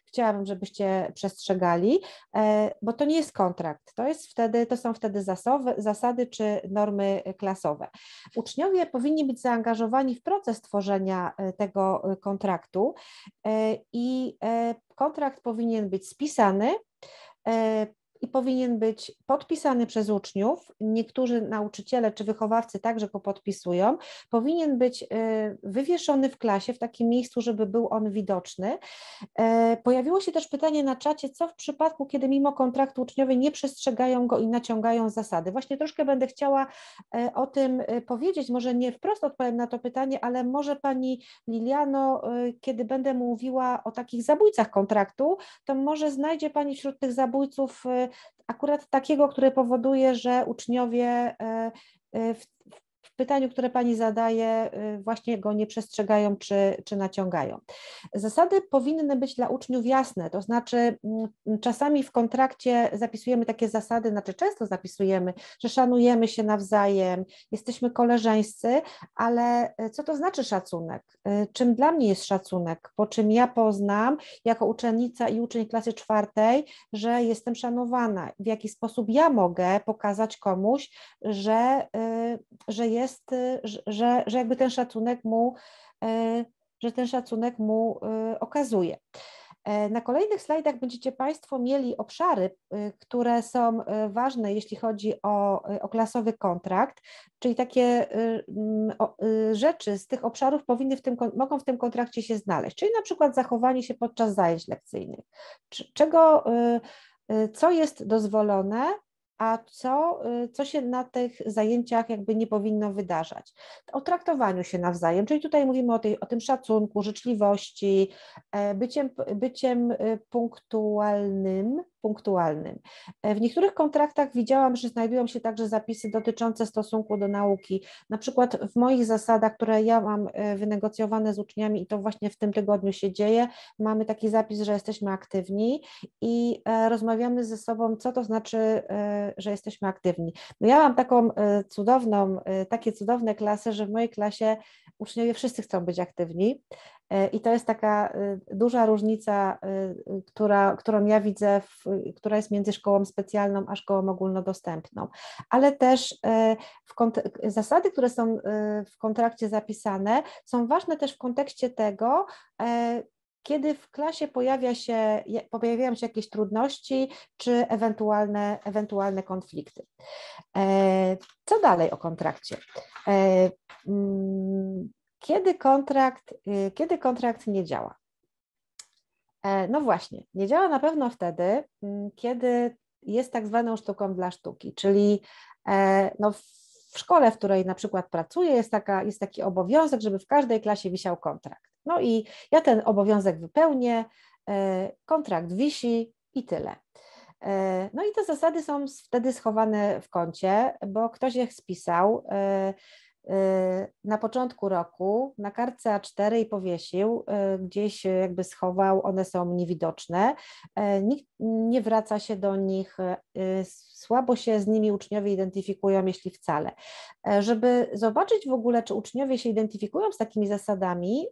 chciałabym, żebyście przestrzegali, e, bo to nie jest kontrakt, to, jest wtedy, to są wtedy zasowy, zasady czy normy klasowe. Uczniowie powinni być zaangażowani w proces tworzenia e, tego e, kontraktu i kontrakt powinien być spisany, i powinien być podpisany przez uczniów. Niektórzy nauczyciele czy wychowawcy także go podpisują. Powinien być y, wywieszony w klasie w takim miejscu, żeby był on widoczny. E, pojawiło się też pytanie na czacie, co w przypadku, kiedy mimo kontraktu uczniowie nie przestrzegają go i naciągają zasady. Właśnie troszkę będę chciała e, o tym e, powiedzieć, może nie wprost odpowiem na to pytanie, ale może Pani Liliano, kiedy będę mówiła o takich zabójcach kontraktu, to może znajdzie Pani wśród tych zabójców akurat takiego, który powoduje, że uczniowie e, e, w, w pytaniu, które Pani zadaje, właśnie go nie przestrzegają czy, czy naciągają. Zasady powinny być dla uczniów jasne, to znaczy mm, czasami w kontrakcie zapisujemy takie zasady, znaczy często zapisujemy, że szanujemy się nawzajem, jesteśmy koleżeńscy, ale co to znaczy szacunek? Czym dla mnie jest szacunek? Po czym ja poznam jako uczennica i uczeń klasy czwartej, że jestem szanowana, w jaki sposób ja mogę pokazać komuś, że, y, że jest, y, że, że jakby ten szacunek mu, y, że ten szacunek mu okazuje. E, na kolejnych slajdach będziecie Państwo mieli obszary, które są ważne, jeśli chodzi o, o klasowy kontrakt, czyli takie rzeczy z tych obszarów powinny w tym, mogą w tym kontrakcie się znaleźć, czyli na przykład zachowanie się podczas zajęć lekcyjnych, czego, co jest dozwolone, a co, y, co się na tych zajęciach jakby nie powinno wydarzać. O traktowaniu się nawzajem, czyli tutaj mówimy o, tej, o tym szacunku, życzliwości, e, byciem, byciem y, punktualnym, punktualnym. E, w niektórych kontraktach widziałam, że znajdują się także zapisy dotyczące stosunku do nauki. Na przykład w moich zasadach, które ja mam e, wynegocjowane z uczniami i to właśnie w tym tygodniu się dzieje, mamy taki zapis, że jesteśmy aktywni i e, rozmawiamy ze sobą, co to znaczy, że jesteśmy aktywni. No ja mam taką cudowną, takie cudowne klasy, że w mojej klasie uczniowie wszyscy chcą być aktywni. E, I to jest taka e, duża różnica, e, która, którą ja widzę, w, która jest między szkołą specjalną a szkołą ogólnodostępną. Ale też zasady, które są w kontrakcie zapisane, są ważne też w kontekście tego, kiedy w klasie pojawia się, pojawiają się jakieś trudności czy ewentualne, ewentualne konflikty. Co dalej o kontrakcie? Kiedy kontrakt, y, kiedy kontrakt nie działa? E, no właśnie, nie działa na pewno wtedy, mm, kiedy jest tak zwaną sztuką dla sztuki, czyli e, no w szkole, w której na przykład pracuję, jest, taka, jest taki obowiązek, żeby w każdej klasie wisiał kontrakt. No i ja ten obowiązek wypełnię, e, kontrakt wisi i tyle. No i te zasady są wtedy schowane w kącie, bo ktoś je spisał, na początku roku na kartce A4 i powiesił, y, gdzieś jakby schował, one są niewidoczne. Y, nikt nie wraca się do nich, słabo się z nimi uczniowie identyfikują, jeśli wcale. Żeby zobaczyć w ogóle, czy uczniowie się identyfikują z takimi zasadami,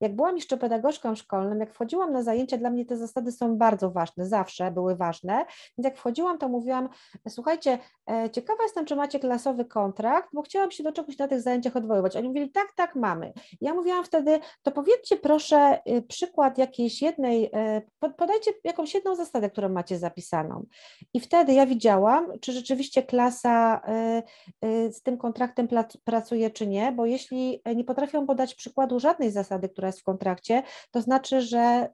jak byłam jeszcze pedagogzką szkolną, jak wchodziłam na zajęcia, dla mnie te zasady są bardzo ważne, zawsze były ważne, więc jak wchodziłam, to mówiłam, słuchajcie, ciekawa jestem, czy macie klasowy kontrakt, bo chciałam się do czegoś na tych zajęciach odwoływać. Oni mówili, tak, tak, mamy. Ja mówiłam wtedy, to powiedzcie proszę y, przykład jakiejś jednej, y, podajcie jakąś jedną zasadę, którą macie zapisaną. I wtedy ja widziałam, czy rzeczywiście klasa y, z tym kontraktem pracuje, czy nie, bo jeśli nie potrafią podać przykładu żadnej zasady, która jest w kontrakcie, to znaczy, że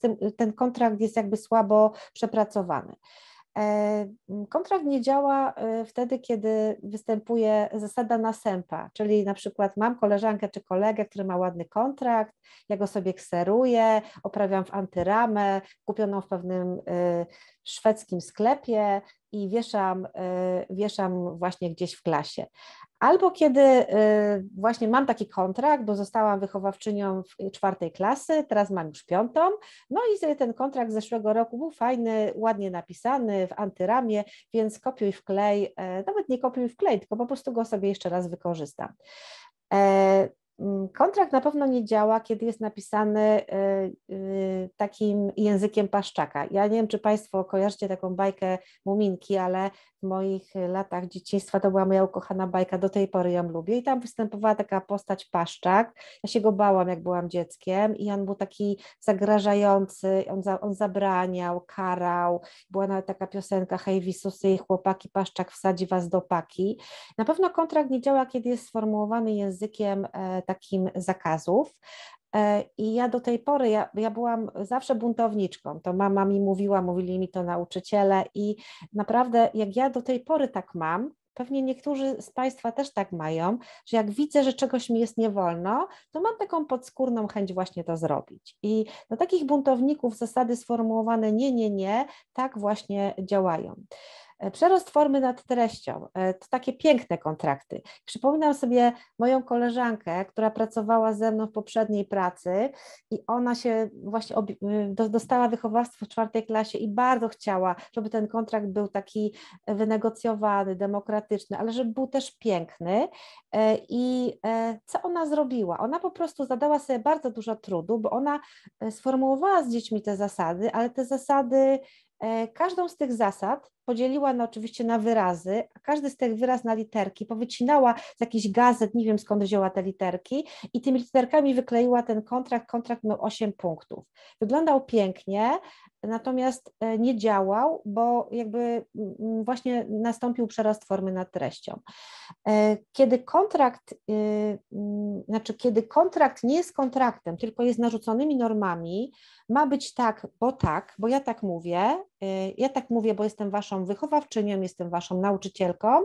ten, ten kontrakt jest jakby słabo przepracowany. E, kontrakt nie działa e, wtedy, kiedy występuje zasada następa, czyli na przykład mam koleżankę czy kolegę, który ma ładny kontrakt, ja go sobie kseruję, oprawiam w antyramę, kupioną w pewnym e, szwedzkim sklepie i wieszam, wieszam właśnie gdzieś w klasie. Albo kiedy y, właśnie mam taki kontrakt, bo zostałam wychowawczynią czwartej klasy, teraz mam już piątą, no i sobie ten kontrakt z zeszłego roku był fajny, ładnie napisany w antyramie, więc kopiuj wklej, e, nawet nie kopiuj wklej, tylko po prostu go sobie jeszcze raz wykorzystam. Mm, kontrakt na pewno nie działa, kiedy jest napisany y, y, takim językiem paszczaka. Ja nie wiem, czy Państwo kojarzycie taką bajkę Muminki, ale w moich latach dzieciństwa to była moja ukochana bajka, do tej pory ją lubię i tam występowała taka postać paszczak. Ja się go bałam, jak byłam dzieckiem i on był taki zagrażający, on, za, on zabraniał, karał. Była nawet taka piosenka Hej Wisusy chłopaki, paszczak wsadzi Was do paki. Na pewno kontrakt nie działa, kiedy jest sformułowany językiem e, takim zakazów. E, I ja do tej pory, ja, ja byłam zawsze buntowniczką, to mama mi mówiła, mówili mi to nauczyciele i naprawdę jak ja do tej pory tak mam, pewnie niektórzy z Państwa też tak mają, że jak widzę, że czegoś mi jest nie wolno, to mam taką podskórną chęć właśnie to zrobić. I do takich buntowników zasady sformułowane nie, nie, nie, tak właśnie działają. E, przerost formy nad treścią e, to takie piękne kontrakty. Przypominam sobie moją koleżankę, która pracowała ze mną w poprzedniej pracy i ona się właśnie dostała wychowawstwo w czwartej klasie i bardzo chciała, żeby ten kontrakt był taki wynegocjowany, demokratyczny, ale żeby był też piękny. I co ona zrobiła? Ona po prostu zadała sobie bardzo dużo trudu, bo ona sformułowała z dziećmi te zasady, ale te zasady E, każdą z tych zasad podzieliła na, oczywiście na wyrazy, a każdy z tych wyraz na literki, powycinała z jakichś gazet, nie wiem skąd wzięła te literki i tymi literkami wykleiła ten kontrakt, kontrakt miał 8 punktów. Wyglądał pięknie, natomiast e, nie działał, bo jakby właśnie nastąpił przerost formy nad treścią. E, kiedy kontrakt, y, znaczy kiedy kontrakt nie jest kontraktem, tylko jest narzuconymi normami, ma być tak, bo tak, bo ja tak mówię, ja tak mówię, bo jestem waszą wychowawczynią, jestem waszą nauczycielką,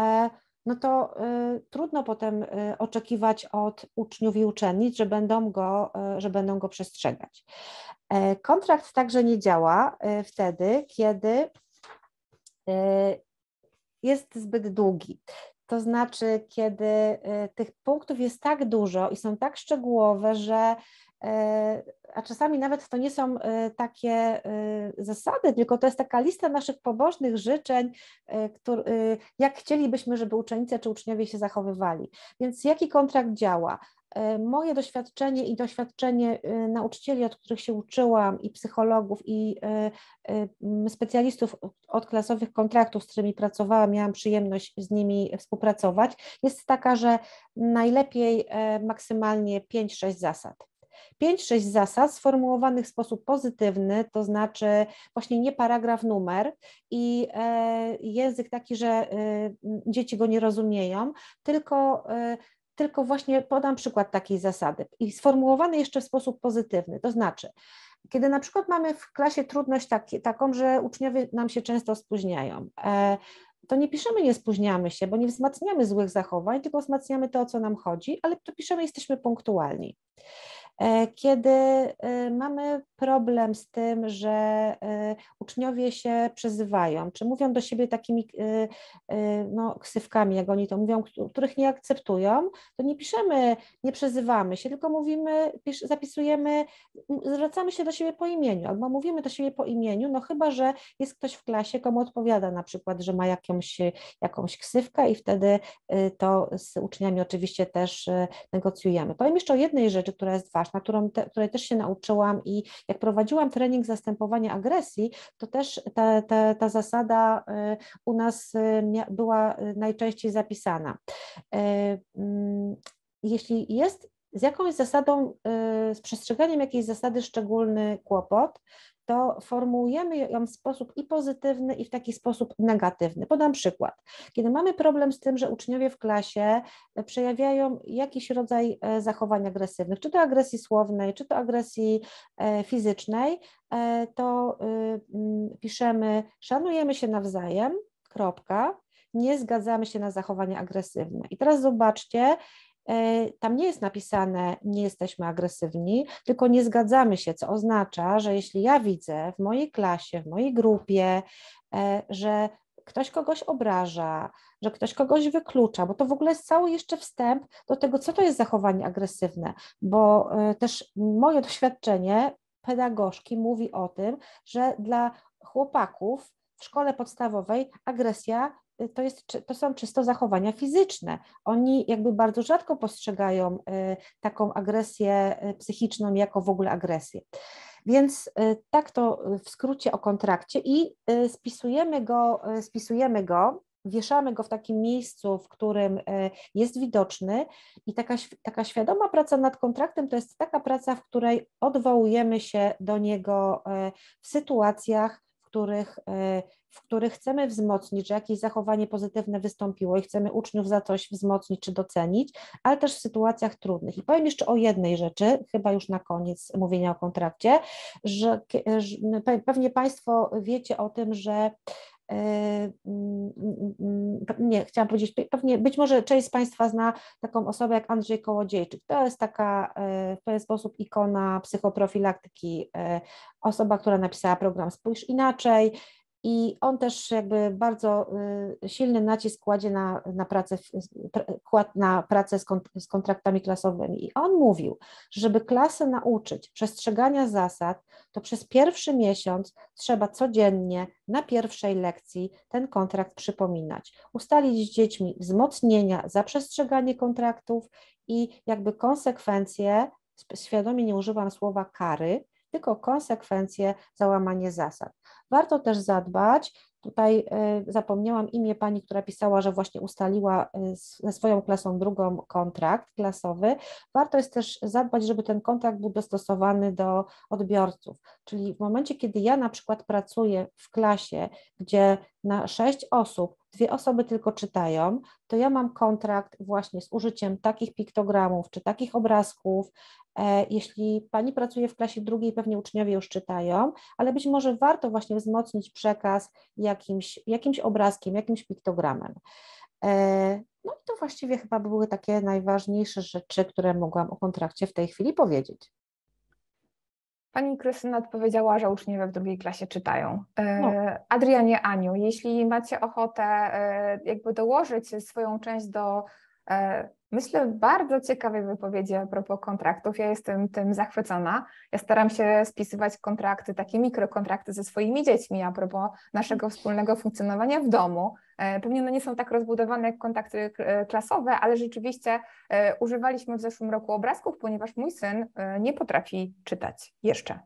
e, no to y, trudno potem oczekiwać od uczniów i uczennic, że będą go, że będą go przestrzegać. E, kontrakt także nie działa wtedy, kiedy jest zbyt długi. To znaczy, kiedy tych punktów jest tak dużo i są tak szczegółowe, że a czasami nawet to nie są takie zasady, tylko to jest taka lista naszych pobożnych życzeń, jak chcielibyśmy, żeby uczennice czy uczniowie się zachowywali. Więc jaki kontrakt działa? E, moje doświadczenie i doświadczenie e, nauczycieli, od których się uczyłam, i psychologów, i e, specjalistów od klasowych kontraktów, z którymi pracowałam, miałam przyjemność z nimi współpracować, jest taka, że najlepiej maksymalnie 5-6 zasad. 5-6 zasad sformułowanych w sposób pozytywny, to znaczy właśnie nie paragraf numer i język taki, że dzieci go nie rozumieją, tylko tylko właśnie podam przykład takiej zasady i sformułowany jeszcze w sposób pozytywny, to znaczy, kiedy na przykład mamy w klasie trudność taki, taką, że uczniowie nam się często spóźniają, e, to nie piszemy nie spóźniamy się, bo nie wzmacniamy złych zachowań, tylko wzmacniamy to, o co nam chodzi, ale to piszemy jesteśmy punktualni. E, kiedy e, mamy problem z tym, że e, uczniowie się przezywają, czy mówią do siebie takimi no, ksywkami, jak oni to mówią, których nie akceptują, to nie piszemy, nie przezywamy się, tylko mówimy, pisz, zapisujemy, zwracamy się do siebie po imieniu, albo mówimy do siebie po imieniu, no chyba, że jest ktoś w klasie, komu odpowiada na przykład, że ma jakąś, jakąś ksywkę i wtedy to z uczniami oczywiście też negocjujemy. Powiem jeszcze o jednej rzeczy, która jest ważna, na którą te, której też się nauczyłam i jak prowadziłam trening zastępowania agresji, to też ta, ta, ta zasada y, u nas y, była y, najczęściej zapisana. Mm, jeśli jest z jakąś zasadą, z przestrzeganiem jakiejś zasady szczególny kłopot, to formułujemy ją w sposób i pozytywny, i w taki sposób negatywny. Podam przykład. Kiedy mamy problem z tym, że uczniowie w klasie e, przejawiają jakiś rodzaj e, zachowań agresywnych, czy to agresji słownej, czy to agresji e, fizycznej, to piszemy szanujemy się nawzajem, kropka, nie zgadzamy się na zachowania agresywne. I teraz zobaczcie, tam nie jest napisane, nie jesteśmy agresywni, tylko nie zgadzamy się, co oznacza, że jeśli ja widzę w mojej klasie, w mojej grupie, e, że ktoś kogoś obraża, że ktoś kogoś wyklucza, bo to w ogóle jest cały jeszcze wstęp do tego, co to jest zachowanie agresywne, bo e, też moje doświadczenie pedagogzki mówi o tym, że dla chłopaków w szkole podstawowej agresja to, jest, to są czysto zachowania fizyczne. Oni jakby bardzo rzadko postrzegają y, taką agresję y, psychiczną jako w ogóle agresję. Więc y, tak to w skrócie o kontrakcie i spisujemy go, spisujemy go wieszamy go w takim miejscu, w którym jest widoczny i taka, taka świadoma praca nad kontraktem to jest taka praca, w której odwołujemy się do niego w sytuacjach, których, e, w których chcemy wzmocnić, że jakieś zachowanie pozytywne wystąpiło i chcemy uczniów za coś wzmocnić czy docenić, ale też w sytuacjach trudnych. I powiem jeszcze o jednej rzeczy, chyba już na koniec mówienia o kontrakcie, że pewnie Państwo wiecie o tym, że nie, chciałam powiedzieć, pewnie być może część z Państwa zna taką osobę jak Andrzej Kołodziejczyk. To jest taka e, w pewien sposób ikona psychoprofilaktyki osoba, która napisała program Spójrz Inaczej. I on też jakby bardzo y, silny nacisk kładzie na, na pracę, na pracę z, kontraktami klasowymi. I on mówił, że żeby klasę nauczyć przestrzegania zasad, to przez pierwszy miesiąc trzeba codziennie na pierwszej lekcji ten kontrakt przypominać, ustalić z dziećmi wzmocnienia za przestrzeganie kontraktów i jakby konsekwencje, świadomie nie używam słowa kary, tylko konsekwencje za łamanie zasad. Warto też zadbać, tutaj y, zapomniałam imię pani, która pisała, że właśnie ustaliła y, ze swoją klasą drugą kontrakt klasowy. Warto jest też zadbać, żeby ten kontrakt był dostosowany do odbiorców, czyli w momencie, kiedy ja na przykład pracuję w klasie, gdzie na sześć osób dwie osoby tylko czytają, to ja mam kontrakt właśnie z użyciem takich piktogramów czy takich obrazków. E, jeśli pani pracuje w klasie drugiej, pewnie uczniowie już czytają, ale być może warto właśnie wzmocnić przekaz jakimś, jakimś obrazkiem, jakimś piktogramem. E, no i to właściwie chyba były takie najważniejsze rzeczy, które mogłam o kontrakcie w tej chwili powiedzieć. Pani Krystyna odpowiedziała, że uczniowie w drugiej klasie czytają. E, no. Adrianie, Aniu, jeśli macie ochotę e, jakby dołożyć swoją część do e, myślę bardzo ciekawej wypowiedzi a propos kontraktów, ja jestem tym zachwycona. Ja staram się spisywać kontrakty, takie mikrokontrakty ze swoimi dziećmi a propos naszego wspólnego funkcjonowania w domu. Pewnie one nie są tak rozbudowane jak kontakty klasowe, ale rzeczywiście używaliśmy w zeszłym roku obrazków, ponieważ mój syn nie potrafi czytać jeszcze.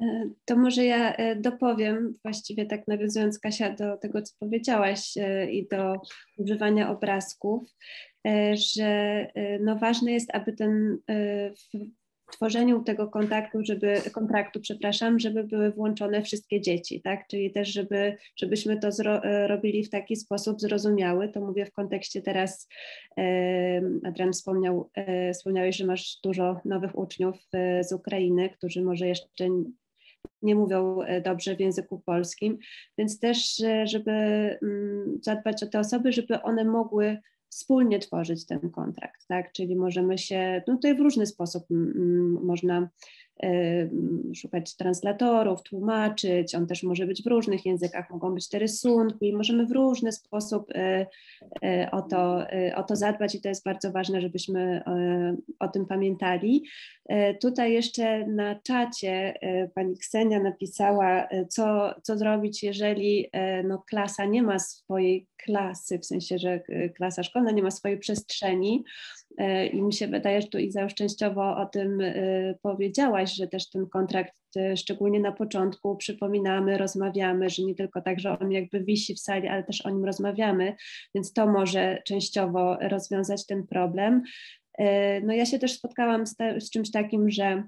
E, to może ja e, dopowiem, właściwie tak nawiązując Kasia do tego, co powiedziałaś e, i do używania obrazków, że no ważne jest, aby ten tworzeniu tego kontaktu, żeby, kontraktu, przepraszam, żeby były włączone wszystkie dzieci, tak? Czyli też, żeby, żebyśmy to zro, robili w taki sposób zrozumiały. To mówię w kontekście teraz, Adrian wspomniał, wspomniałeś, że masz dużo nowych uczniów z Ukrainy, którzy może jeszcze nie mówią e, dobrze w języku polskim, więc też, e, żeby mm, zadbać o te osoby, żeby one mogły wspólnie tworzyć ten kontrakt, tak? Czyli możemy się, no tutaj w różny sposób można szukać translatorów, tłumaczyć, on też może być w różnych językach, mogą być te rysunki, możemy w różny sposób e, e, o to, e, o to zadbać i to jest bardzo ważne, żebyśmy o tym pamiętali. Tutaj jeszcze na czacie pani Ksenia napisała, co, co zrobić, jeżeli no, klasa nie ma swojej klasy, w sensie, że klasa szkolna nie ma swojej przestrzeni, I mi się wydaje, że tu Iza już częściowo o tym e, powiedziałaś, że też ten kontrakt, e, szczególnie na początku, przypominamy, rozmawiamy, że nie tylko tak, że on jakby wisi w sali, ale też o nim rozmawiamy, więc to może częściowo rozwiązać ten problem. No ja się też spotkałam z, te, z czymś takim, że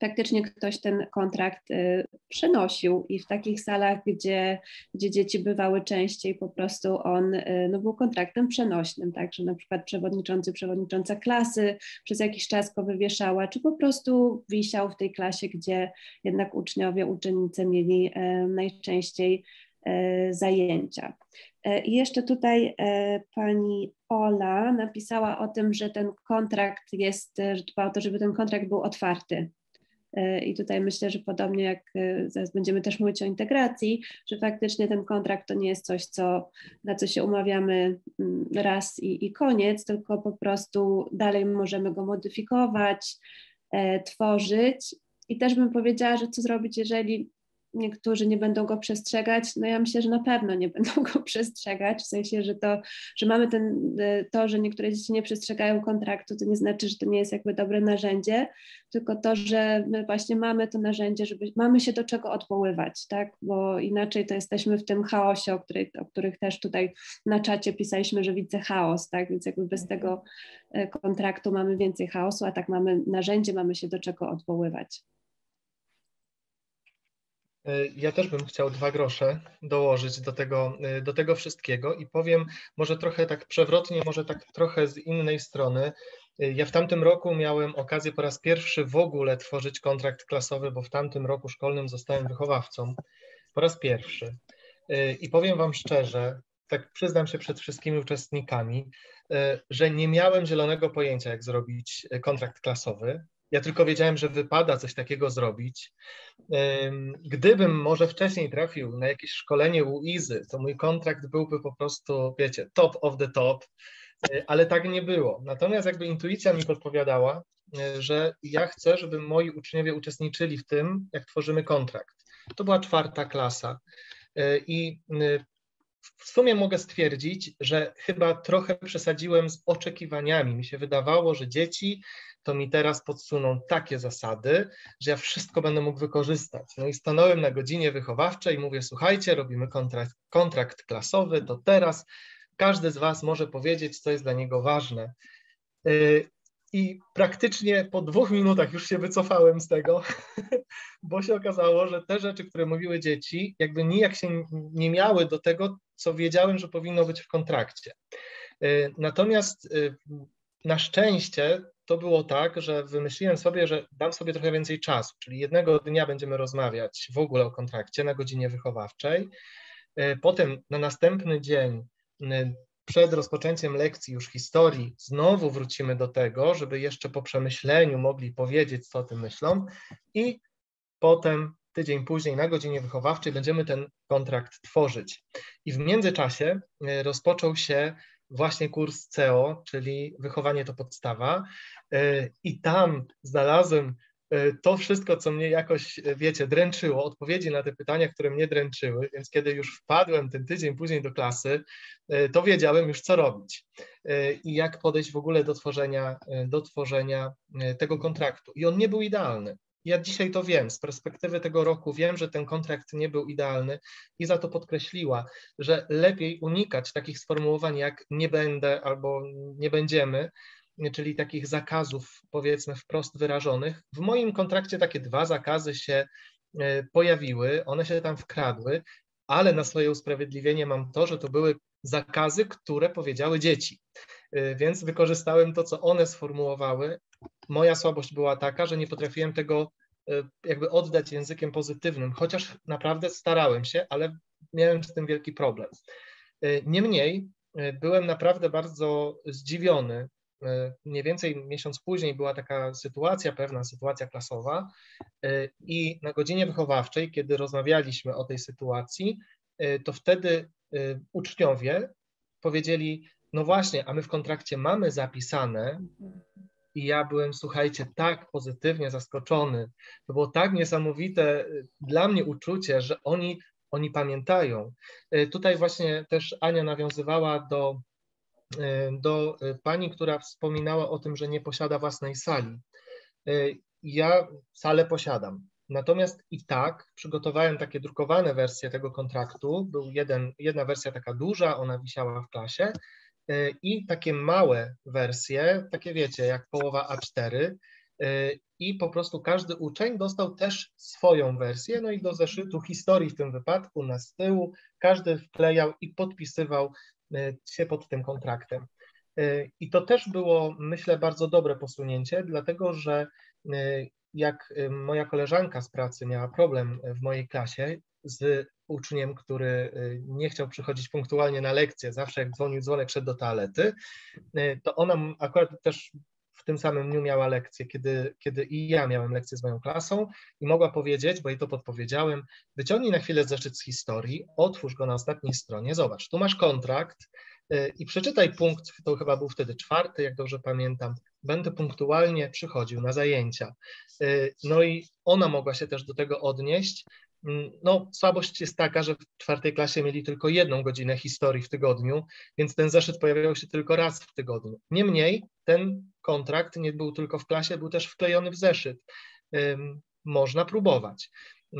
faktycznie ktoś ten kontrakt y, przenosił i w takich salach, gdzie, gdzie dzieci bywały częściej, po prostu on y, no, był kontraktem przenośnym, tak, że na przykład przewodniczący, przewodnicząca klasy przez jakiś czas go wywieszała, czy po prostu wisiał w tej klasie, gdzie jednak uczniowie, uczennice mieli y, najczęściej zajęcia. I jeszcze tutaj pani Ola napisała o tym, że ten kontrakt jest, że dba o to, żeby ten kontrakt był otwarty I tutaj myślę, że podobnie jak e, zaraz będziemy też mówić o integracji, że faktycznie ten kontrakt to nie jest coś, co, na co się umawiamy mm, raz i, i koniec, tylko po prostu dalej możemy go modyfikować, e, tworzyć. I też bym powiedziała, że co zrobić, jeżeli niektórzy nie będą go przestrzegać, no ja myślę, że na pewno nie będą go przestrzegać, w sensie, że to, że mamy ten, e, to, że niektóre dzieci nie przestrzegają kontraktu, to nie znaczy, że to nie jest jakby dobre narzędzie, tylko to, że my właśnie mamy to narzędzie, żeby, mamy się do czego odwoływać, tak, bo inaczej to jesteśmy w tym chaosie, o, której, o których też tutaj na czacie pisaliśmy, że widzę chaos, tak, więc jakby bez tego e, kontraktu mamy więcej chaosu, a tak mamy narzędzie, mamy się do czego odwoływać. E, ja też bym chciał dwa grosze dołożyć do tego, e, do tego wszystkiego i powiem może trochę tak przewrotnie, może tak trochę z innej strony. E, ja w tamtym roku miałem okazję po raz pierwszy w ogóle tworzyć kontrakt klasowy, bo w tamtym roku szkolnym zostałem wychowawcą. Po raz pierwszy. I powiem Wam szczerze, tak przyznam się przed wszystkimi uczestnikami, że nie miałem zielonego pojęcia, jak zrobić kontrakt klasowy. Ja tylko wiedziałem, że wypada coś takiego zrobić. Gdybym może wcześniej trafił na jakieś szkolenie u Izy, to mój kontrakt byłby po prostu, wiecie, top of the top, e, ale tak nie było. Natomiast jakby intuicja mi podpowiadała, e, że ja chcę, żeby moi uczniowie uczestniczyli w tym, jak tworzymy kontrakt. To była czwarta klasa. E, I w sumie mogę stwierdzić, że chyba trochę przesadziłem z oczekiwaniami. Mi się wydawało, że dzieci to mi teraz podsuną takie zasady, że ja wszystko będę mógł wykorzystać. No i stanąłem na godzinie wychowawczej i mówię: Słuchajcie, robimy kontrakt, kontrakt klasowy, to teraz każdy z Was może powiedzieć, co jest dla niego ważne. Y, I praktycznie po dwóch minutach już się wycofałem z tego, bo się okazało, że te rzeczy, które mówiły dzieci, jakby nijak się nie miały do tego, co wiedziałem, że powinno być w kontrakcie. Y, natomiast y, na szczęście to było tak, że wymyśliłem sobie, że dam sobie trochę więcej czasu, czyli jednego dnia będziemy rozmawiać w ogóle o kontrakcie na godzinie wychowawczej. Y, potem na następny dzień przed rozpoczęciem lekcji już historii znowu wrócimy do tego, żeby jeszcze po przemyśleniu mogli powiedzieć, co o tym myślą i potem tydzień później na godzinie wychowawczej będziemy ten kontrakt tworzyć. I w międzyczasie e, rozpoczął się właśnie kurs CEO, czyli wychowanie to podstawa. E, I tam znalazłem e, to wszystko, co mnie jakoś, wiecie, dręczyło, odpowiedzi na te pytania, które mnie dręczyły, więc kiedy już wpadłem ten tydzień później do klasy, to wiedziałem już, co robić i jak podejść w ogóle do tworzenia, do tworzenia tego kontraktu. I on nie był idealny. Ja dzisiaj to wiem, z perspektywy tego roku wiem, że ten kontrakt nie był idealny i za to podkreśliła, że lepiej unikać takich sformułowań jak nie będę albo nie będziemy, czyli takich zakazów, powiedzmy, wprost wyrażonych. W moim kontrakcie takie dwa zakazy się e, pojawiły, one się tam wkradły, ale na swoje usprawiedliwienie mam to, że to były zakazy, które powiedziały dzieci. E, więc wykorzystałem to, co one sformułowały, moja słabość była taka, że nie potrafiłem tego e, jakby oddać językiem pozytywnym, chociaż naprawdę starałem się, ale miałem z tym wielki problem. E, niemniej e, byłem naprawdę bardzo zdziwiony. Mniej więcej miesiąc później była taka sytuacja, pewna sytuacja klasowa, i na godzinie wychowawczej, kiedy rozmawialiśmy o tej sytuacji, to wtedy uczniowie powiedzieli: No właśnie, a my w kontrakcie mamy zapisane, i ja byłem, słuchajcie, tak pozytywnie zaskoczony. To było tak niesamowite y, dla mnie uczucie, że oni, oni pamiętają. Y, tutaj właśnie też Ania nawiązywała do, y, do pani, która wspominała o tym, że nie posiada własnej sali. Ja salę posiadam. Natomiast i tak przygotowałem takie drukowane wersje tego kontraktu. Był jeden, jedna wersja taka duża, ona wisiała w klasie, i takie małe wersje, takie wiecie, jak połowa A4 e, i po prostu każdy uczeń dostał też swoją wersję, no i do zeszytu historii w tym wypadku na z tyłu każdy wklejał i podpisywał e, się pod tym kontraktem. I to też było, myślę, bardzo dobre posunięcie, dlatego że jak moja koleżanka z pracy miała problem w mojej klasie z uczniem, który y, nie chciał przychodzić punktualnie na lekcję, zawsze jak dzwonił dzwonek, szedł do toalety, y, to ona akurat też w tym samym dniu miała lekcję, kiedy, kiedy i ja miałem lekcję z moją klasą i mogła powiedzieć, bo jej to podpowiedziałem, wyciągnij na chwilę zeszyt z historii, otwórz go na ostatniej stronie, zobacz, tu masz kontrakt y, i przeczytaj punkt, to chyba był wtedy czwarty, jak dobrze pamiętam, będę punktualnie przychodził na zajęcia. No i ona mogła się też do tego odnieść no, słabość jest taka, że w czwartej klasie mieli tylko jedną godzinę historii w tygodniu, więc ten zeszyt pojawiał się tylko raz w tygodniu. Niemniej ten kontrakt nie był tylko w klasie, był też wklejony w zeszyt. Można próbować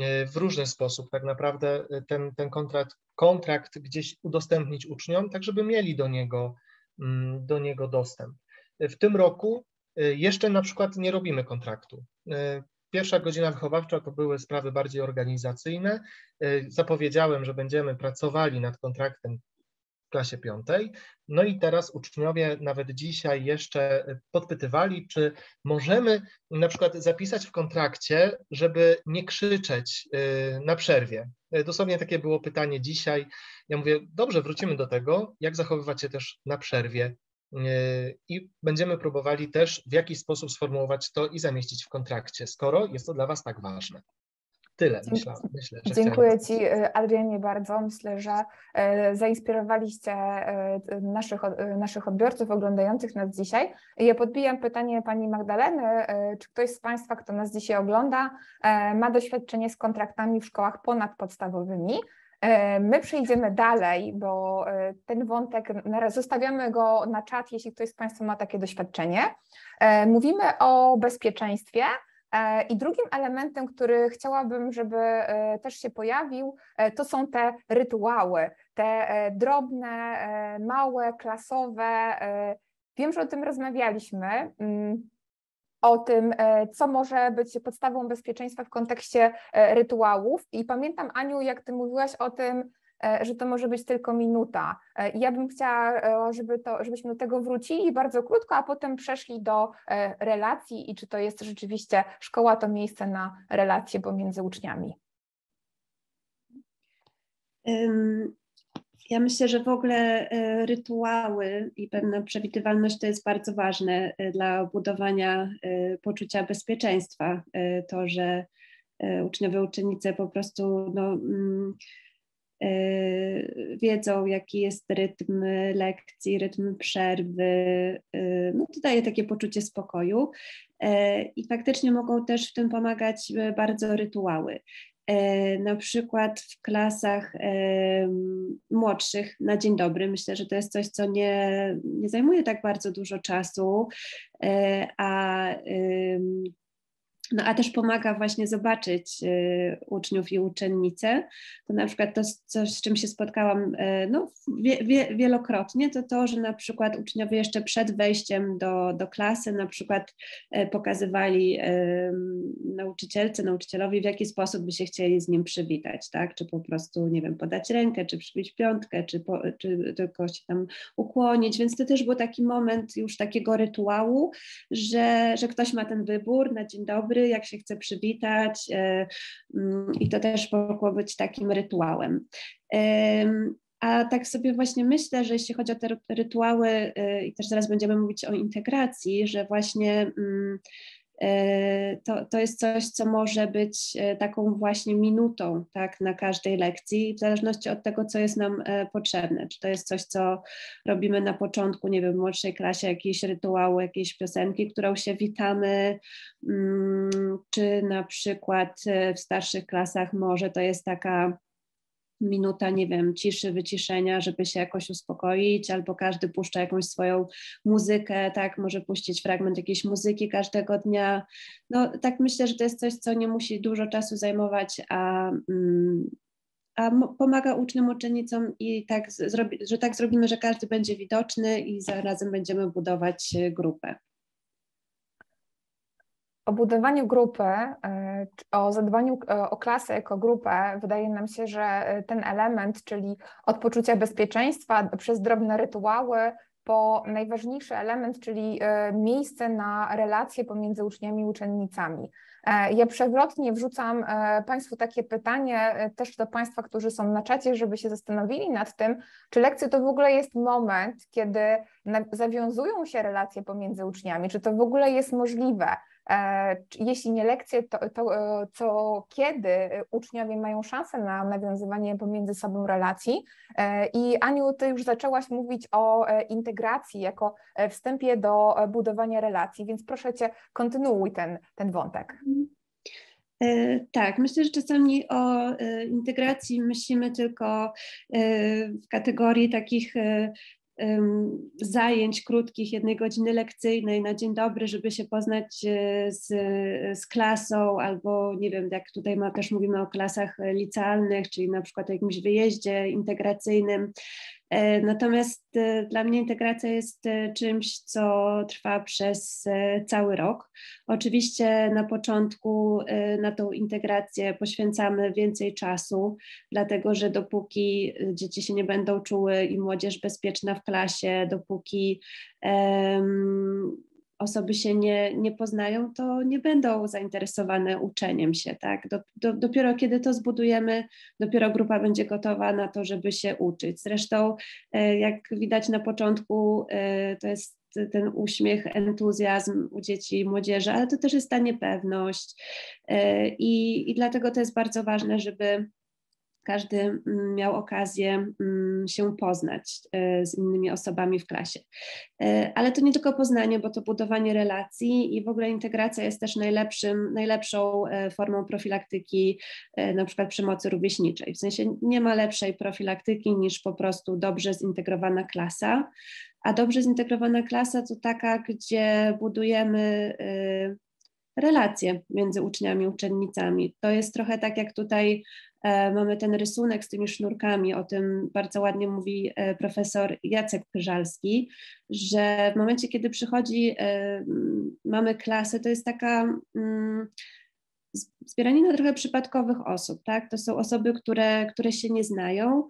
e, w różny sposób tak naprawdę e, ten, ten kontrakt, kontrakt gdzieś udostępnić uczniom, tak żeby mieli do niego, mm, do niego dostęp. W tym roku jeszcze na przykład nie robimy kontraktu. Pierwsza godzina wychowawcza to były sprawy bardziej organizacyjne. Y, zapowiedziałem, że będziemy pracowali nad kontraktem w klasie piątej. No i teraz uczniowie nawet dzisiaj jeszcze podpytywali, czy możemy na przykład zapisać w kontrakcie, żeby nie krzyczeć y, na przerwie. Y, dosłownie takie było pytanie dzisiaj. Ja mówię, dobrze, wrócimy do tego, jak zachowywać się też na przerwie i będziemy próbowali też w jakiś sposób sformułować to i zamieścić w kontrakcie, skoro jest to dla Was tak ważne. Tyle, myślę. myślę Dziękuję Ci, y, Adrianie, bardzo. Myślę, że y, zainspirowaliście naszych, naszych odbiorców oglądających nas dzisiaj. Ja podbijam pytanie Pani Magdaleny, czy ktoś z Państwa, kto nas dzisiaj ogląda, ma doświadczenie z kontraktami w szkołach ponadpodstawowymi? My przejdziemy dalej, bo ten wątek, zostawiamy go na czat, jeśli ktoś z Państwa ma takie doświadczenie. Mówimy o bezpieczeństwie, E, I drugim elementem, który chciałabym, żeby e, też się pojawił, e, to są te rytuały, te drobne, małe, klasowe. Wiem, że o tym rozmawialiśmy mm, o tym, co może być podstawą bezpieczeństwa w kontekście rytuałów. I pamiętam, Aniu, jak ty mówiłaś o tym, E, że to może być tylko minuta. E, ja bym chciała, e, żeby to, żebyśmy do tego wrócili bardzo krótko, a potem przeszli do relacji i czy to jest rzeczywiście szkoła to miejsce na relacje pomiędzy uczniami. Ja myślę, że w ogóle rytuały i pewna przewidywalność to jest bardzo ważne dla budowania poczucia bezpieczeństwa. To, że uczniowie, uczennice po prostu no, mm, E, wiedzą, jaki jest rytm lekcji, rytm przerwy. E, no to daje takie poczucie spokoju e, i faktycznie mogą też w tym pomagać bardzo rytuały. Na przykład w klasach młodszych na dzień dobry, myślę, że to jest coś, co nie, nie zajmuje tak bardzo dużo czasu, a no a też pomaga właśnie zobaczyć y, uczniów i uczennice. To na przykład to, coś, z czym się spotkałam y, no, wie, wie, wielokrotnie, to to, że na przykład uczniowie jeszcze przed wejściem do, do klasy na przykład y, pokazywali nauczycielce, nauczycielowi, w jaki sposób by się chcieli z nim przywitać, tak? Czy po prostu, nie wiem, podać rękę, czy przybić piątkę, czy, po, czy tylko się tam ukłonić, więc to też był taki moment już takiego rytuału, że, że ktoś ma ten wybór na dzień dobry, dobry, jak się chce przywitać e, mm, i to też mogło być takim rytuałem. A tak sobie właśnie myślę, że jeśli chodzi o te rytuały, e, i też zaraz będziemy mówić o integracji, że właśnie mm, to, to jest coś, co może być e, taką właśnie minutą tak, na każdej lekcji, w zależności od tego, co jest nam e, potrzebne. Czy to jest coś, co robimy na początku, nie wiem, w młodszej klasie, jakieś rytuały, jakieś piosenki, którą się witamy, mm, czy na przykład w starszych klasach może to jest taka minuta, nie wiem, ciszy, wyciszenia, żeby się jakoś uspokoić, albo każdy puszcza jakąś swoją muzykę, tak, może puścić fragment jakiejś muzyki każdego dnia. No tak myślę, że to jest coś, co nie musi dużo czasu zajmować, a, mm, a pomaga uczniom, uczennicom i tak, że tak zrobimy, że każdy będzie widoczny i zarazem będziemy budować grupę o budowaniu grupy, e, o zadbaniu e, o klasę jako grupę, wydaje nam się, że e, ten element, czyli od poczucia bezpieczeństwa przez drobne rytuały, po najważniejszy element, czyli miejsce na relacje pomiędzy uczniami i uczennicami. Ja przewrotnie wrzucam Państwu takie pytanie, też do Państwa, którzy są na czacie, żeby się zastanowili nad tym, czy lekcje to w ogóle jest moment, kiedy zawiązują się relacje pomiędzy uczniami, czy to w ogóle jest możliwe jeśli nie lekcje, to, to e, co kiedy uczniowie mają szansę na nawiązywanie pomiędzy sobą relacji. E, I Aniu, ty już zaczęłaś mówić o integracji jako wstępie do budowania relacji, więc proszę cię, kontynuuj ten, ten wątek. Tak, myślę, że czasami o integracji myślimy tylko w kategorii takich zajęć krótkich, jednej godziny lekcyjnej na dzień dobry, żeby się poznać e, z, z klasą, albo nie wiem, jak tutaj ma, też mówimy o klasach licealnych, czyli na przykład o jakimś wyjeździe integracyjnym, E, natomiast e, dla mnie integracja jest e, czymś, co trwa przez cały rok. Oczywiście na początku na tą integrację poświęcamy więcej czasu, dlatego że dopóki dzieci się nie będą czuły i młodzież bezpieczna w klasie, dopóki osoby się nie, nie poznają, to nie będą zainteresowane uczeniem się, tak? Do, do, dopiero kiedy to zbudujemy, dopiero grupa będzie gotowa na to, żeby się uczyć. Zresztą, e, jak widać na początku, e, to jest ten uśmiech, entuzjazm u dzieci i młodzieży, ale to też jest ta niepewność. E, I, i dlatego to jest bardzo ważne, żeby każdy mm, miał okazję mm, się poznać e, z innymi osobami w klasie. E, ale to nie tylko poznanie, bo to budowanie relacji i w ogóle integracja jest też najlepszym, najlepszą e, formą profilaktyki na przykład przemocy rówieśniczej. W sensie nie ma lepszej profilaktyki niż po prostu dobrze zintegrowana klasa, a dobrze zintegrowana klasa to taka, gdzie budujemy relacje między uczniami uczennicami. To jest trochę tak jak tutaj E, mamy ten rysunek z tymi sznurkami, o tym bardzo ładnie mówi e, profesor Jacek Pyżalski, że w momencie, kiedy przychodzi, e, mamy klasę, to jest taka mm, zbieranina trochę przypadkowych osób, tak? To są osoby, które, które się nie znają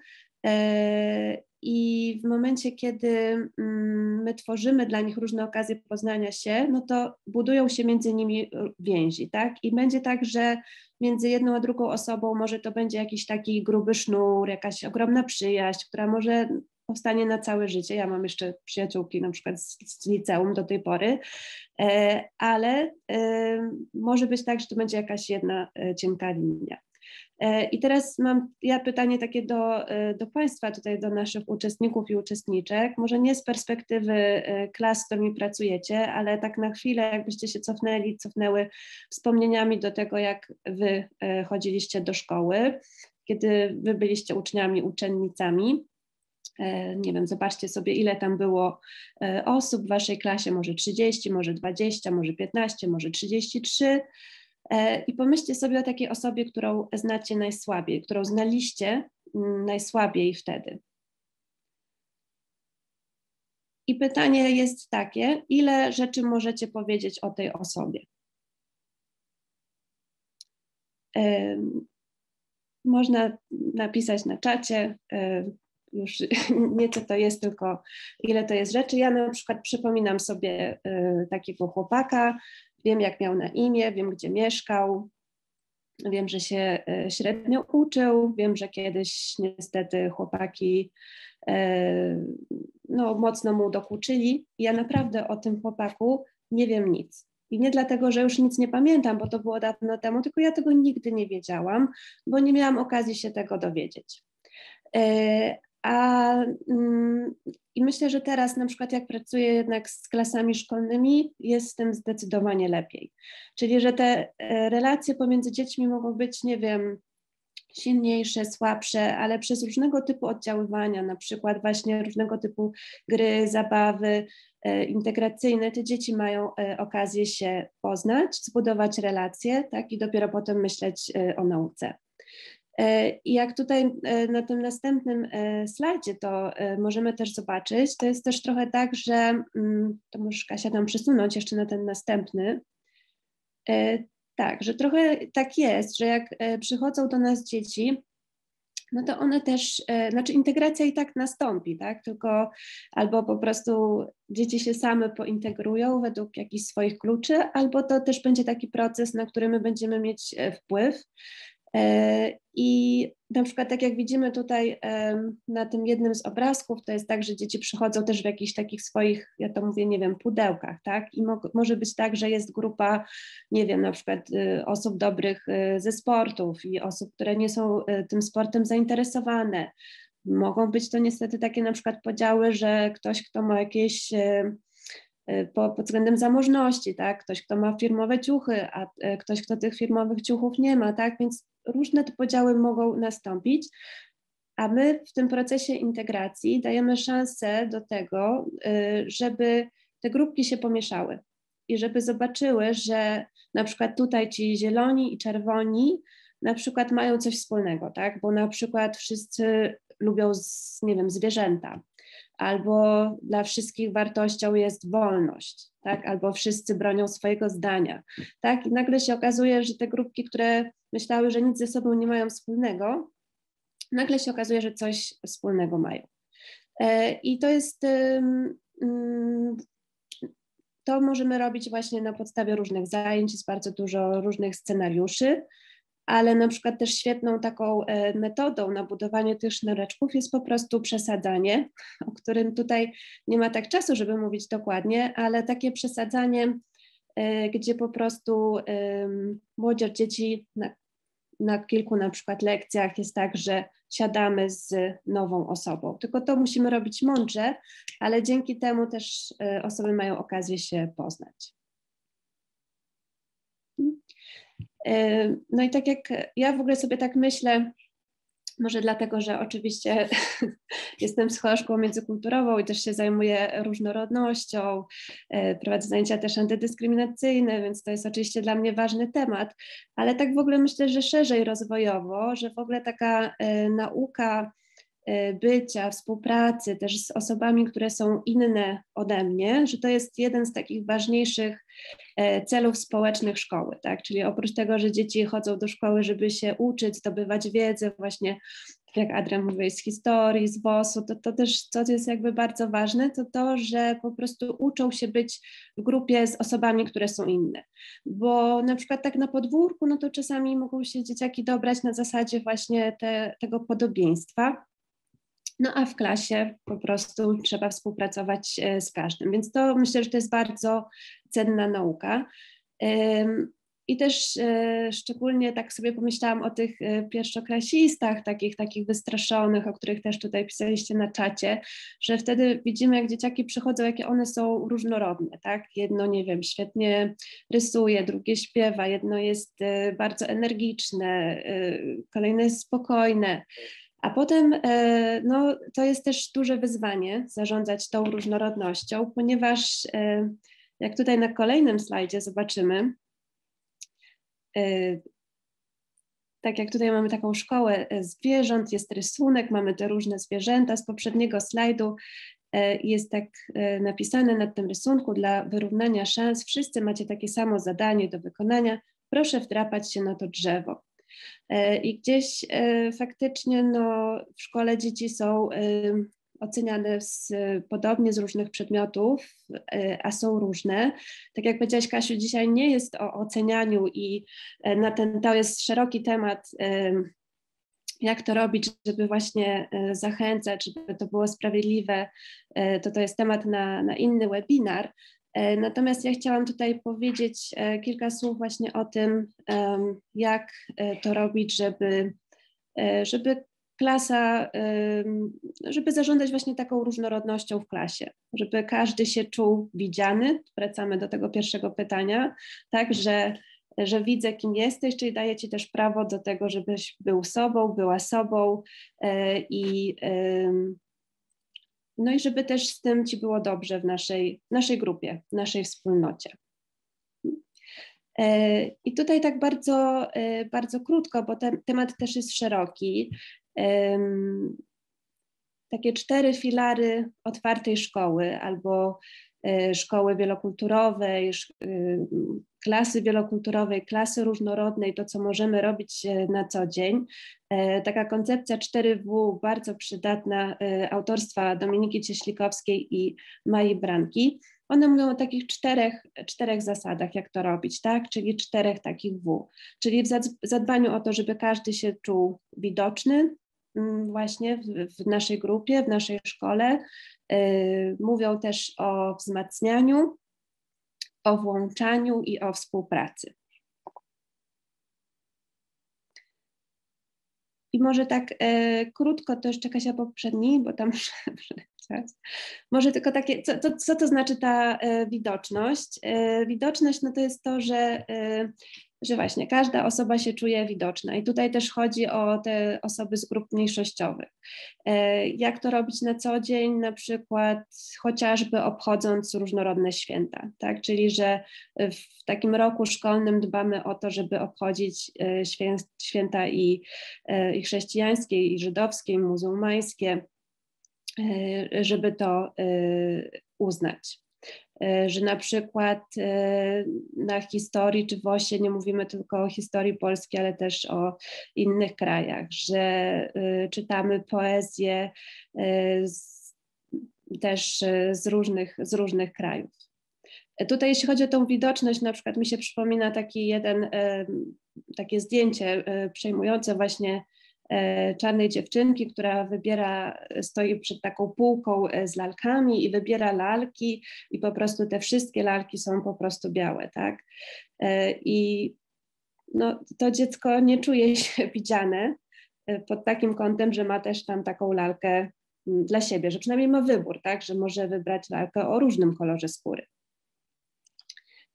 i w momencie, kiedy mm, my tworzymy dla nich różne okazje poznania się, no to budują się między nimi więzi, tak? I będzie tak, że między jedną a drugą osobą może to będzie jakiś taki gruby sznur, jakaś ogromna przyjaźń, która może powstanie na całe życie. Ja mam jeszcze przyjaciółki na przykład z, z liceum do tej pory, e, ale e, może być tak, że to będzie jakaś jedna e, cienka linia. E, I teraz mam ja pytanie takie do, e, do Państwa, tutaj do naszych uczestników i uczestniczek, może nie z perspektywy e, klas, z którymi pracujecie, ale tak na chwilę, jakbyście się cofnęli, cofnęły wspomnieniami do tego, jak Wy chodziliście do szkoły, kiedy Wy byliście uczniami, uczennicami. Nie wiem, zobaczcie sobie, ile tam było osób w Waszej klasie, może 30, może 20, może 15, może 33 E, I pomyślcie sobie o takiej osobie, którą znacie najsłabiej, którą znaliście mm, najsłabiej wtedy. I pytanie jest takie, ile rzeczy możecie powiedzieć o tej osobie? Można napisać na czacie, już nie co to jest, tylko ile to jest rzeczy. Ja na przykład przypominam sobie e, takiego chłopaka, Wiem, jak miał na imię, wiem, gdzie mieszkał, wiem, że się e, średnio uczył, wiem, że kiedyś niestety chłopaki e, no, mocno mu dokuczyli. Ja naprawdę o tym chłopaku nie wiem nic. I nie dlatego, że już nic nie pamiętam, bo to było dawno temu, tylko ja tego nigdy nie wiedziałam, bo nie miałam okazji się tego dowiedzieć. E, a, mm, I myślę, że teraz na przykład jak pracuję jednak z klasami szkolnymi, jest z tym zdecydowanie lepiej. Czyli, że te e, relacje pomiędzy dziećmi mogą być, nie wiem, silniejsze, słabsze, ale przez różnego typu oddziaływania, na przykład właśnie różnego typu gry, zabawy e, integracyjne, te dzieci mają e, okazję się poznać, zbudować relacje, tak, i dopiero potem myśleć o nauce. E, I jak tutaj e, na tym następnym e, slajdzie to możemy też zobaczyć, to jest też trochę tak, że mm, to możesz Kasia tam przesunąć jeszcze na ten następny. Tak, że trochę tak jest, że jak przychodzą do nas dzieci, no to one też, znaczy integracja i tak nastąpi, tak? Tylko albo po prostu dzieci się same pointegrują według jakichś swoich kluczy, albo to też będzie taki proces, na który my będziemy mieć wpływ. E, I na przykład, tak jak widzimy tutaj na tym jednym z obrazków, to jest tak, że dzieci przychodzą też w jakichś takich swoich, ja to mówię, nie wiem, pudełkach, tak? I mo może być tak, że jest grupa, nie wiem, na przykład y, osób dobrych y, ze sportów i osób, które nie są y, tym sportem zainteresowane. Mogą być to niestety takie na przykład podziały, że ktoś, kto ma jakieś po, pod względem zamożności, tak? Ktoś, kto ma firmowe ciuchy, a ktoś, kto tych firmowych ciuchów nie ma, tak? Więc różne te podziały mogą nastąpić, a my w tym procesie integracji dajemy szansę do tego, y, żeby te grupki się pomieszały i żeby zobaczyły, że na przykład tutaj ci zieloni i czerwoni na przykład mają coś wspólnego, tak? Bo na przykład wszyscy lubią, nie wiem, zwierzęta, albo dla wszystkich wartością jest wolność, tak? albo wszyscy bronią swojego zdania. Tak? I nagle się okazuje, że te grupki, które myślały, że nic ze sobą nie mają wspólnego, nagle się okazuje, że coś wspólnego mają. E, I to jest to możemy robić właśnie na podstawie różnych zajęć, jest bardzo dużo różnych scenariuszy, ale na przykład też świetną taką e, metodą na budowanie tych sznureczków jest po prostu przesadzanie, o którym tutaj nie ma tak czasu, żeby mówić dokładnie, ale takie przesadzanie, e, gdzie po prostu młodzież, dzieci na, na kilku na przykład lekcjach jest tak, że siadamy z nową osobą. Tylko to musimy robić mądrze, ale dzięki temu też e, osoby mają okazję się poznać. No i tak jak ja w ogóle sobie tak myślę, może dlatego, że oczywiście jestem psycholożką międzykulturową i też się zajmuję różnorodnością, e, prowadzę zajęcia też antydyskryminacyjne, więc to jest oczywiście dla mnie ważny temat, ale tak w ogóle myślę, że szerzej rozwojowo, że w ogóle taka e, nauka E, bycia, współpracy też z osobami, które są inne ode mnie, że to jest jeden z takich ważniejszych e, celów społecznych szkoły, tak? Czyli oprócz tego, że dzieci chodzą do szkoły, żeby się uczyć, zdobywać wiedzę, właśnie jak Adrian mówił, z historii, z WOS-u, to, to też co jest jakby bardzo ważne, to to, że po prostu uczą się być w grupie z osobami, które są inne. Bo na przykład tak na podwórku, no to czasami mogą się dzieciaki dobrać na zasadzie właśnie te, tego podobieństwa, no a w klasie po prostu trzeba współpracować e, z każdym. Więc to myślę, że to jest bardzo cenna nauka. I też e, szczególnie tak sobie pomyślałam o tych e, pierwszoklasistach, takich, takich wystraszonych, o których też tutaj pisaliście na czacie, że wtedy widzimy, jak dzieciaki przychodzą, jakie one są różnorodne, tak? Jedno, nie wiem, świetnie rysuje, drugie śpiewa, jedno jest bardzo energiczne, kolejne jest spokojne. A potem e, no, to jest też duże wyzwanie zarządzać tą różnorodnością, ponieważ e, jak tutaj na kolejnym slajdzie zobaczymy, e, tak jak tutaj mamy taką szkołę zwierząt, jest rysunek, mamy te różne zwierzęta. Z poprzedniego slajdu jest tak napisane na tym rysunku dla wyrównania szans. Wszyscy macie takie samo zadanie do wykonania. Proszę wdrapać się na to drzewo. E, I gdzieś e, faktycznie no, w szkole dzieci są e, oceniane z, podobnie z różnych przedmiotów, a są różne. Tak jak powiedziałaś Kasiu, dzisiaj nie jest o ocenianiu i na ten, to jest szeroki temat, jak to robić, żeby właśnie zachęcać, żeby to było sprawiedliwe, to to jest temat na, na inny webinar, natomiast ja chciałam tutaj powiedzieć e, kilka słów właśnie o tym, jak e, to robić, żeby, żeby klasa, żeby zarządzać właśnie taką różnorodnością w klasie, żeby każdy się czuł widziany. Wracamy do tego pierwszego pytania, tak, że, że widzę, kim jesteś, czyli daję Ci też prawo do tego, żebyś był sobą, była sobą i no i żeby też z tym Ci było dobrze w naszej, naszej grupie, w naszej wspólnocie. E, I tutaj tak bardzo, e, bardzo krótko, bo temat też jest szeroki. Takie cztery filary otwartej szkoły albo szkoły wielokulturowej, klasy wielokulturowej, klasy różnorodnej, to co możemy robić e, na co dzień. Taka koncepcja 4W bardzo przydatna autorstwa Dominiki Cieślikowskiej i Mai Branki. One mówią o takich czterech, czterech zasadach, jak to robić, tak? Czyli czterech takich W. Czyli w zadbaniu o to, żeby każdy się czuł widoczny właśnie w, w naszej grupie, w naszej szkole. Mówią też o wzmacnianiu o włączaniu i o współpracy. I może tak e, krótko to jeszcze Kasia poprzedni, bo tam Może tylko takie, co, to, co to znaczy ta e, widoczność? E, widoczność no to jest to, że e, że właśnie każda osoba się czuje widoczna i tutaj też chodzi o te osoby z grup mniejszościowych. E, jak to robić na co dzień, na przykład chociażby obchodząc różnorodne święta, tak? czyli że w takim roku szkolnym dbamy o to, żeby obchodzić e, święta i, e, i chrześcijańskie, i żydowskie, i muzułmańskie, żeby to uznać. E, że na przykład e, na historii czy w OSie nie mówimy tylko o historii polskiej, ale też o innych krajach, że e, czytamy poezję z, też z różnych, z różnych krajów. Tutaj jeśli chodzi o tą widoczność, na przykład mi się przypomina taki jeden, takie zdjęcie przejmujące właśnie czarnej dziewczynki, która wybiera, stoi przed taką półką z lalkami i wybiera lalki i po prostu te wszystkie lalki są po prostu białe, tak? I no, to dziecko nie czuje się widziane pod takim kątem, że ma też tam taką lalkę dla siebie, że przynajmniej ma wybór, tak, że może wybrać lalkę o różnym kolorze skóry.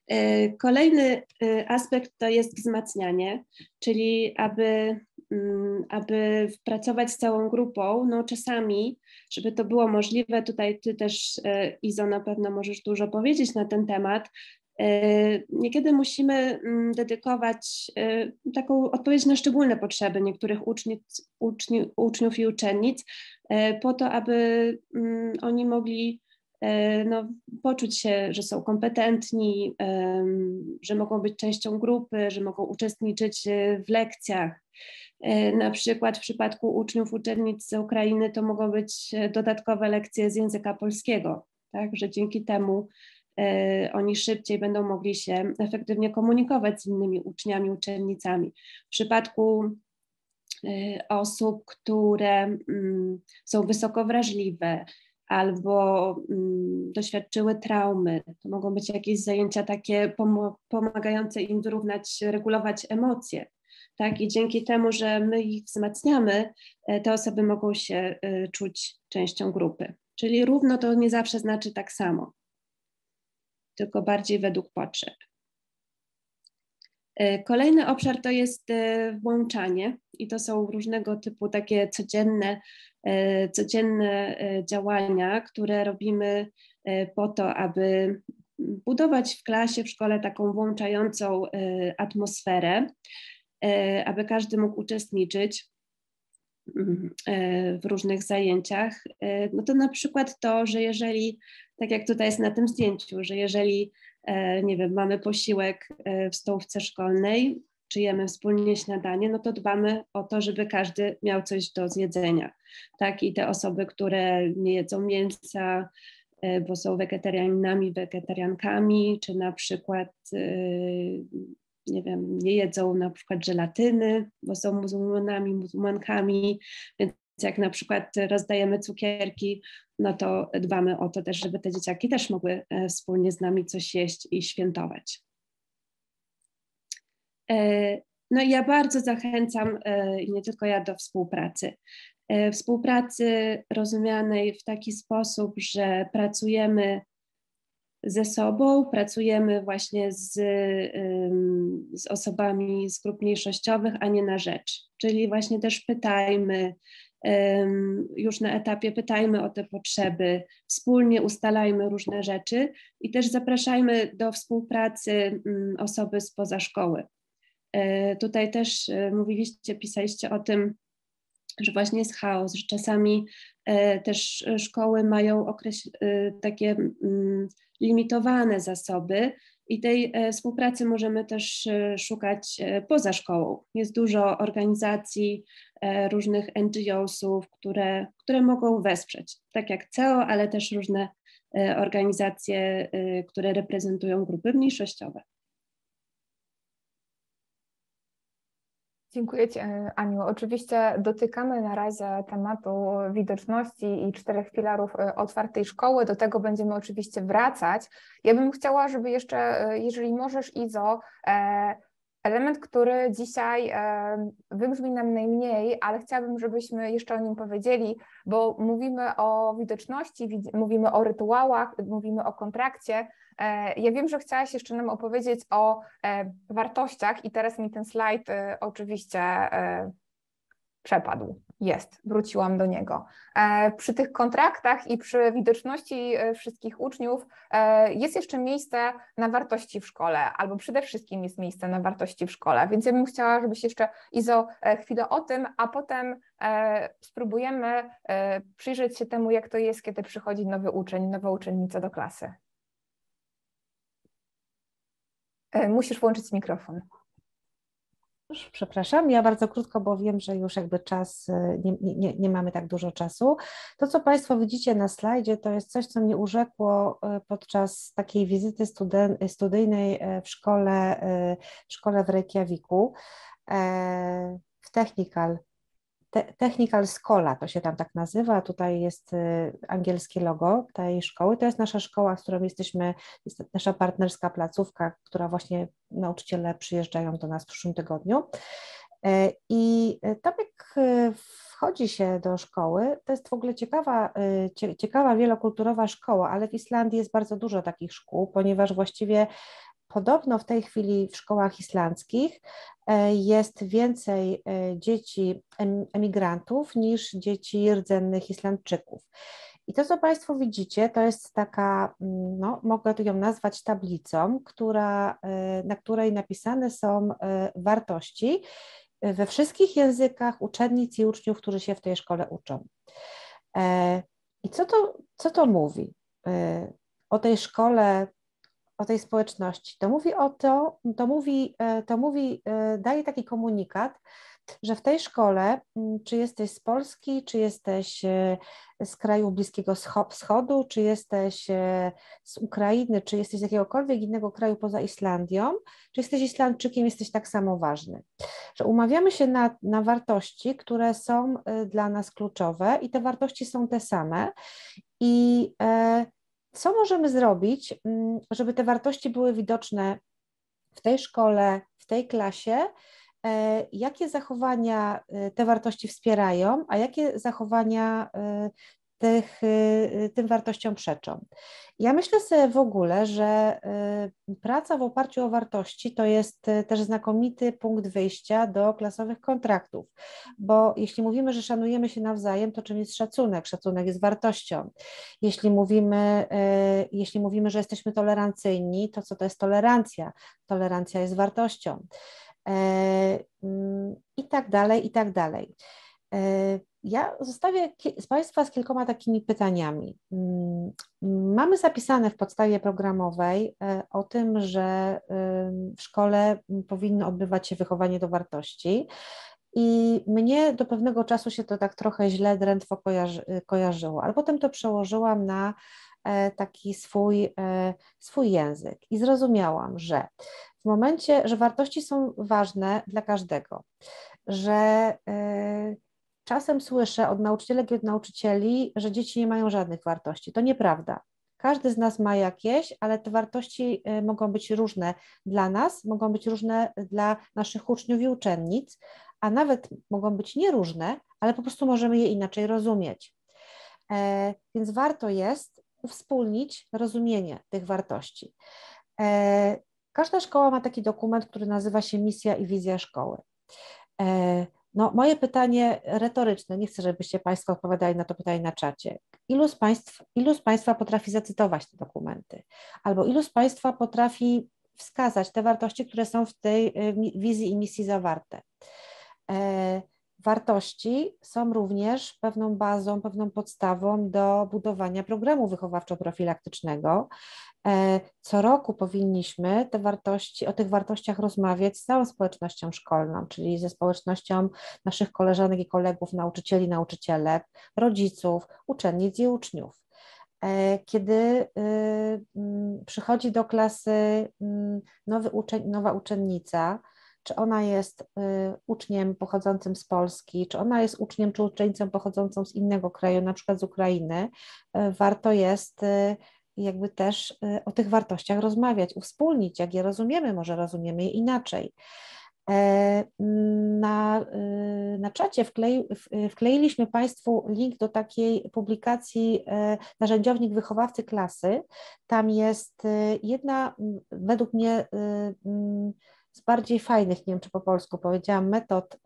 E, kolejny e, aspekt to jest wzmacnianie, czyli aby, mm, aby pracować z całą grupą, no czasami, żeby to było możliwe, tutaj Ty też e, Izo na pewno możesz dużo powiedzieć na ten temat, Niekiedy musimy mm, dedykować taką odpowiedź na szczególne potrzeby niektórych uczniów, uczniów, uczniów i uczennic, po to, aby mm, oni mogli E, no, poczuć się, że są kompetentni, że mogą być częścią grupy, że mogą uczestniczyć e, w lekcjach. E, na przykład w przypadku uczniów, uczennic z Ukrainy to mogą być dodatkowe lekcje z języka polskiego, tak, że dzięki temu oni szybciej będą mogli się efektywnie komunikować z innymi uczniami, uczennicami. W przypadku osób, które mm, są wysoko wrażliwe, albo mm, doświadczyły traumy. To mogą być jakieś zajęcia takie pomagające im wyrównać, regulować emocje. Tak? I dzięki temu, że my ich wzmacniamy, e, te osoby mogą się e, czuć częścią grupy. Czyli równo to nie zawsze znaczy tak samo, tylko bardziej według potrzeb. E, kolejny obszar to jest włączanie i to są różnego typu takie codzienne codzienne działania, które robimy po to, aby budować w klasie, w szkole taką włączającą atmosferę, aby każdy mógł uczestniczyć mm, w różnych zajęciach. No to na przykład to, że jeżeli, tak jak tutaj jest na tym zdjęciu, że jeżeli, nie wiem, mamy posiłek w stołówce szkolnej, czy jemy wspólnie śniadanie, no to dbamy o to, żeby każdy miał coś do zjedzenia. Tak, i te osoby, które nie jedzą mięsa, e, bo są wegetarianinami, wegetariankami, czy na przykład e, nie wiem, nie jedzą na przykład żelatyny, bo są muzułmanami, muzułmankami, więc jak na przykład rozdajemy cukierki, no to dbamy o to też, żeby te dzieciaki też mogły e, wspólnie z nami coś jeść i świętować. E, no i ja bardzo zachęcam, e, nie tylko ja, do współpracy. Współpracy rozumianej w taki sposób, że pracujemy ze sobą, pracujemy właśnie z, z osobami z grup mniejszościowych, a nie na rzecz. Czyli właśnie też pytajmy, już na etapie pytajmy o te potrzeby, wspólnie ustalajmy różne rzeczy i też zapraszajmy do współpracy osoby spoza szkoły. E, tutaj też e, mówiliście, pisaliście o tym, że właśnie jest chaos, że czasami e, też szkoły mają takie limitowane zasoby i tej współpracy możemy też szukać poza szkołą. Jest dużo organizacji, różnych NGO-sów, które, które mogą wesprzeć, tak jak CEO, ale też różne organizacje, które reprezentują grupy mniejszościowe. Dziękuję Ci, Aniu. Oczywiście dotykamy na razie tematu widoczności i czterech filarów e, otwartej szkoły. Do tego będziemy oczywiście wracać. Ja bym chciała, żeby jeszcze, e, jeżeli możesz, Izo, e, Element, który dzisiaj e, wybrzmi nam najmniej, ale chciałabym, żebyśmy jeszcze o nim powiedzieli, bo mówimy o widoczności, mówimy o rytuałach, mówimy o kontrakcie. E, ja wiem, że chciałaś jeszcze nam opowiedzieć o e, wartościach i teraz mi ten slajd oczywiście przepadł. Jest, wróciłam do niego. E, przy tych kontraktach i przy widoczności e, wszystkich uczniów e, jest jeszcze miejsce na wartości w szkole, albo przede wszystkim jest miejsce na wartości w szkole. Więc ja bym chciała, żebyś jeszcze Izo chwilę o tym, a potem spróbujemy przyjrzeć się temu, jak to jest, kiedy przychodzi nowy uczeń, nowa uczennica do klasy. Musisz włączyć mikrofon. Przepraszam, ja bardzo krótko, bo wiem, że już jakby czas, y, nie, nie, nie, mamy tak dużo czasu. To, co Państwo widzicie na slajdzie, to jest coś, co mnie urzekło y, podczas takiej wizyty studen, studyjnej w szkole, w szkole w Reykjaviku, w Technical Technical Schola, to się tam tak nazywa, tutaj jest y, angielskie logo tej szkoły, to jest nasza szkoła, z którą jesteśmy, jest nasza partnerska placówka, która właśnie nauczyciele przyjeżdżają do nas w przyszłym tygodniu. E, I tam jak y, wchodzi się do szkoły, to jest w ogóle ciekawa, ciekawa wielokulturowa szkoła, ale w Islandii jest bardzo dużo takich szkół, ponieważ właściwie Podobno w tej chwili w szkołach islandzkich e, jest więcej e, dzieci emigrantów niż dzieci rdzennych Islandczyków. I to, co Państwo widzicie, to jest taka, mm, no, mogę ją nazwać tablicą, która, e, na której napisane są wartości we wszystkich językach uczennic i uczniów, którzy się w tej szkole uczą. I co to, co to mówi? O tej szkole o tej społeczności. To mówi o to, to mówi, e, to mówi, e, daje taki komunikat, że w tej szkole, czy jesteś z Polski, czy jesteś e, z kraju Bliskiego Wschodu, czy jesteś z Ukrainy, czy jesteś z jakiegokolwiek innego kraju poza Islandią, czy jesteś Islandczykiem, jesteś tak samo ważny. Że umawiamy się na, na wartości, które są dla nas kluczowe i te wartości są te same. I co możemy zrobić, mm, żeby te wartości były widoczne w tej szkole, w tej klasie, e, jakie zachowania e, te wartości wspierają, a jakie zachowania e, tych, y, tym wartościom przeczą. Ja myślę sobie w ogóle, że y, praca w oparciu o wartości to jest y, też znakomity punkt wyjścia do klasowych kontraktów, bo jeśli mówimy, że szanujemy się nawzajem, to czym jest szacunek? Szacunek jest wartością. Jeśli mówimy, jeśli mówimy, że jesteśmy tolerancyjni, to co to jest tolerancja? Tolerancja jest wartością. Mm, I tak dalej, i tak dalej. Ja zostawię z Państwa z kilkoma takimi pytaniami. Mm, mamy zapisane w podstawie programowej e, o tym, że w szkole powinno odbywać się wychowanie do wartości. I mnie do pewnego czasu się to tak trochę źle, drętwo kojarzy, kojarzyło, ale potem to przełożyłam na e, taki swój, e, swój język i zrozumiałam, że w momencie, że wartości są ważne dla każdego, że Czasem słyszę od nauczycielek i od nauczycieli, że dzieci nie mają żadnych wartości. To nieprawda. Każdy z nas ma jakieś, ale te wartości y, mogą być różne dla nas, mogą być różne dla naszych uczniów i uczennic, a nawet mogą być nieróżne, ale po prostu możemy je inaczej rozumieć. E, więc warto jest uwspólnić rozumienie tych wartości. E, każda szkoła ma taki dokument, który nazywa się Misja i Wizja Szkoły. No, moje pytanie retoryczne, nie chcę, żebyście Państwo odpowiadali na to pytanie na czacie. Ilu z, państw, ilu z Państwa potrafi zacytować te dokumenty? Albo ilu z Państwa potrafi wskazać te wartości, które są w tej y, wizji i misji zawarte? E, wartości są również pewną bazą, pewną podstawą do budowania programu wychowawczo-profilaktycznego, E, co roku powinniśmy te wartości, o tych wartościach rozmawiać z całą społecznością szkolną, czyli ze społecznością naszych koleżanek i kolegów, nauczycieli, nauczycielek, rodziców, uczennic i uczniów. E, kiedy y, przychodzi do klasy nowy uczeń, nowa uczennica, czy ona jest y, uczniem pochodzącym z Polski, czy ona jest uczniem czy uczennicą pochodzącą z innego kraju, na przykład z Ukrainy, y, warto jest jakby też y, o tych wartościach rozmawiać, uwspólnić, jak je rozumiemy, może rozumiemy je inaczej. E, na, y, na czacie wklei, wkleiliśmy Państwu link do takiej publikacji e, Narzędziownik Wychowawcy Klasy. Tam jest y, jedna, według mnie, z bardziej fajnych, nie wiem czy po polsku powiedziałam, metod,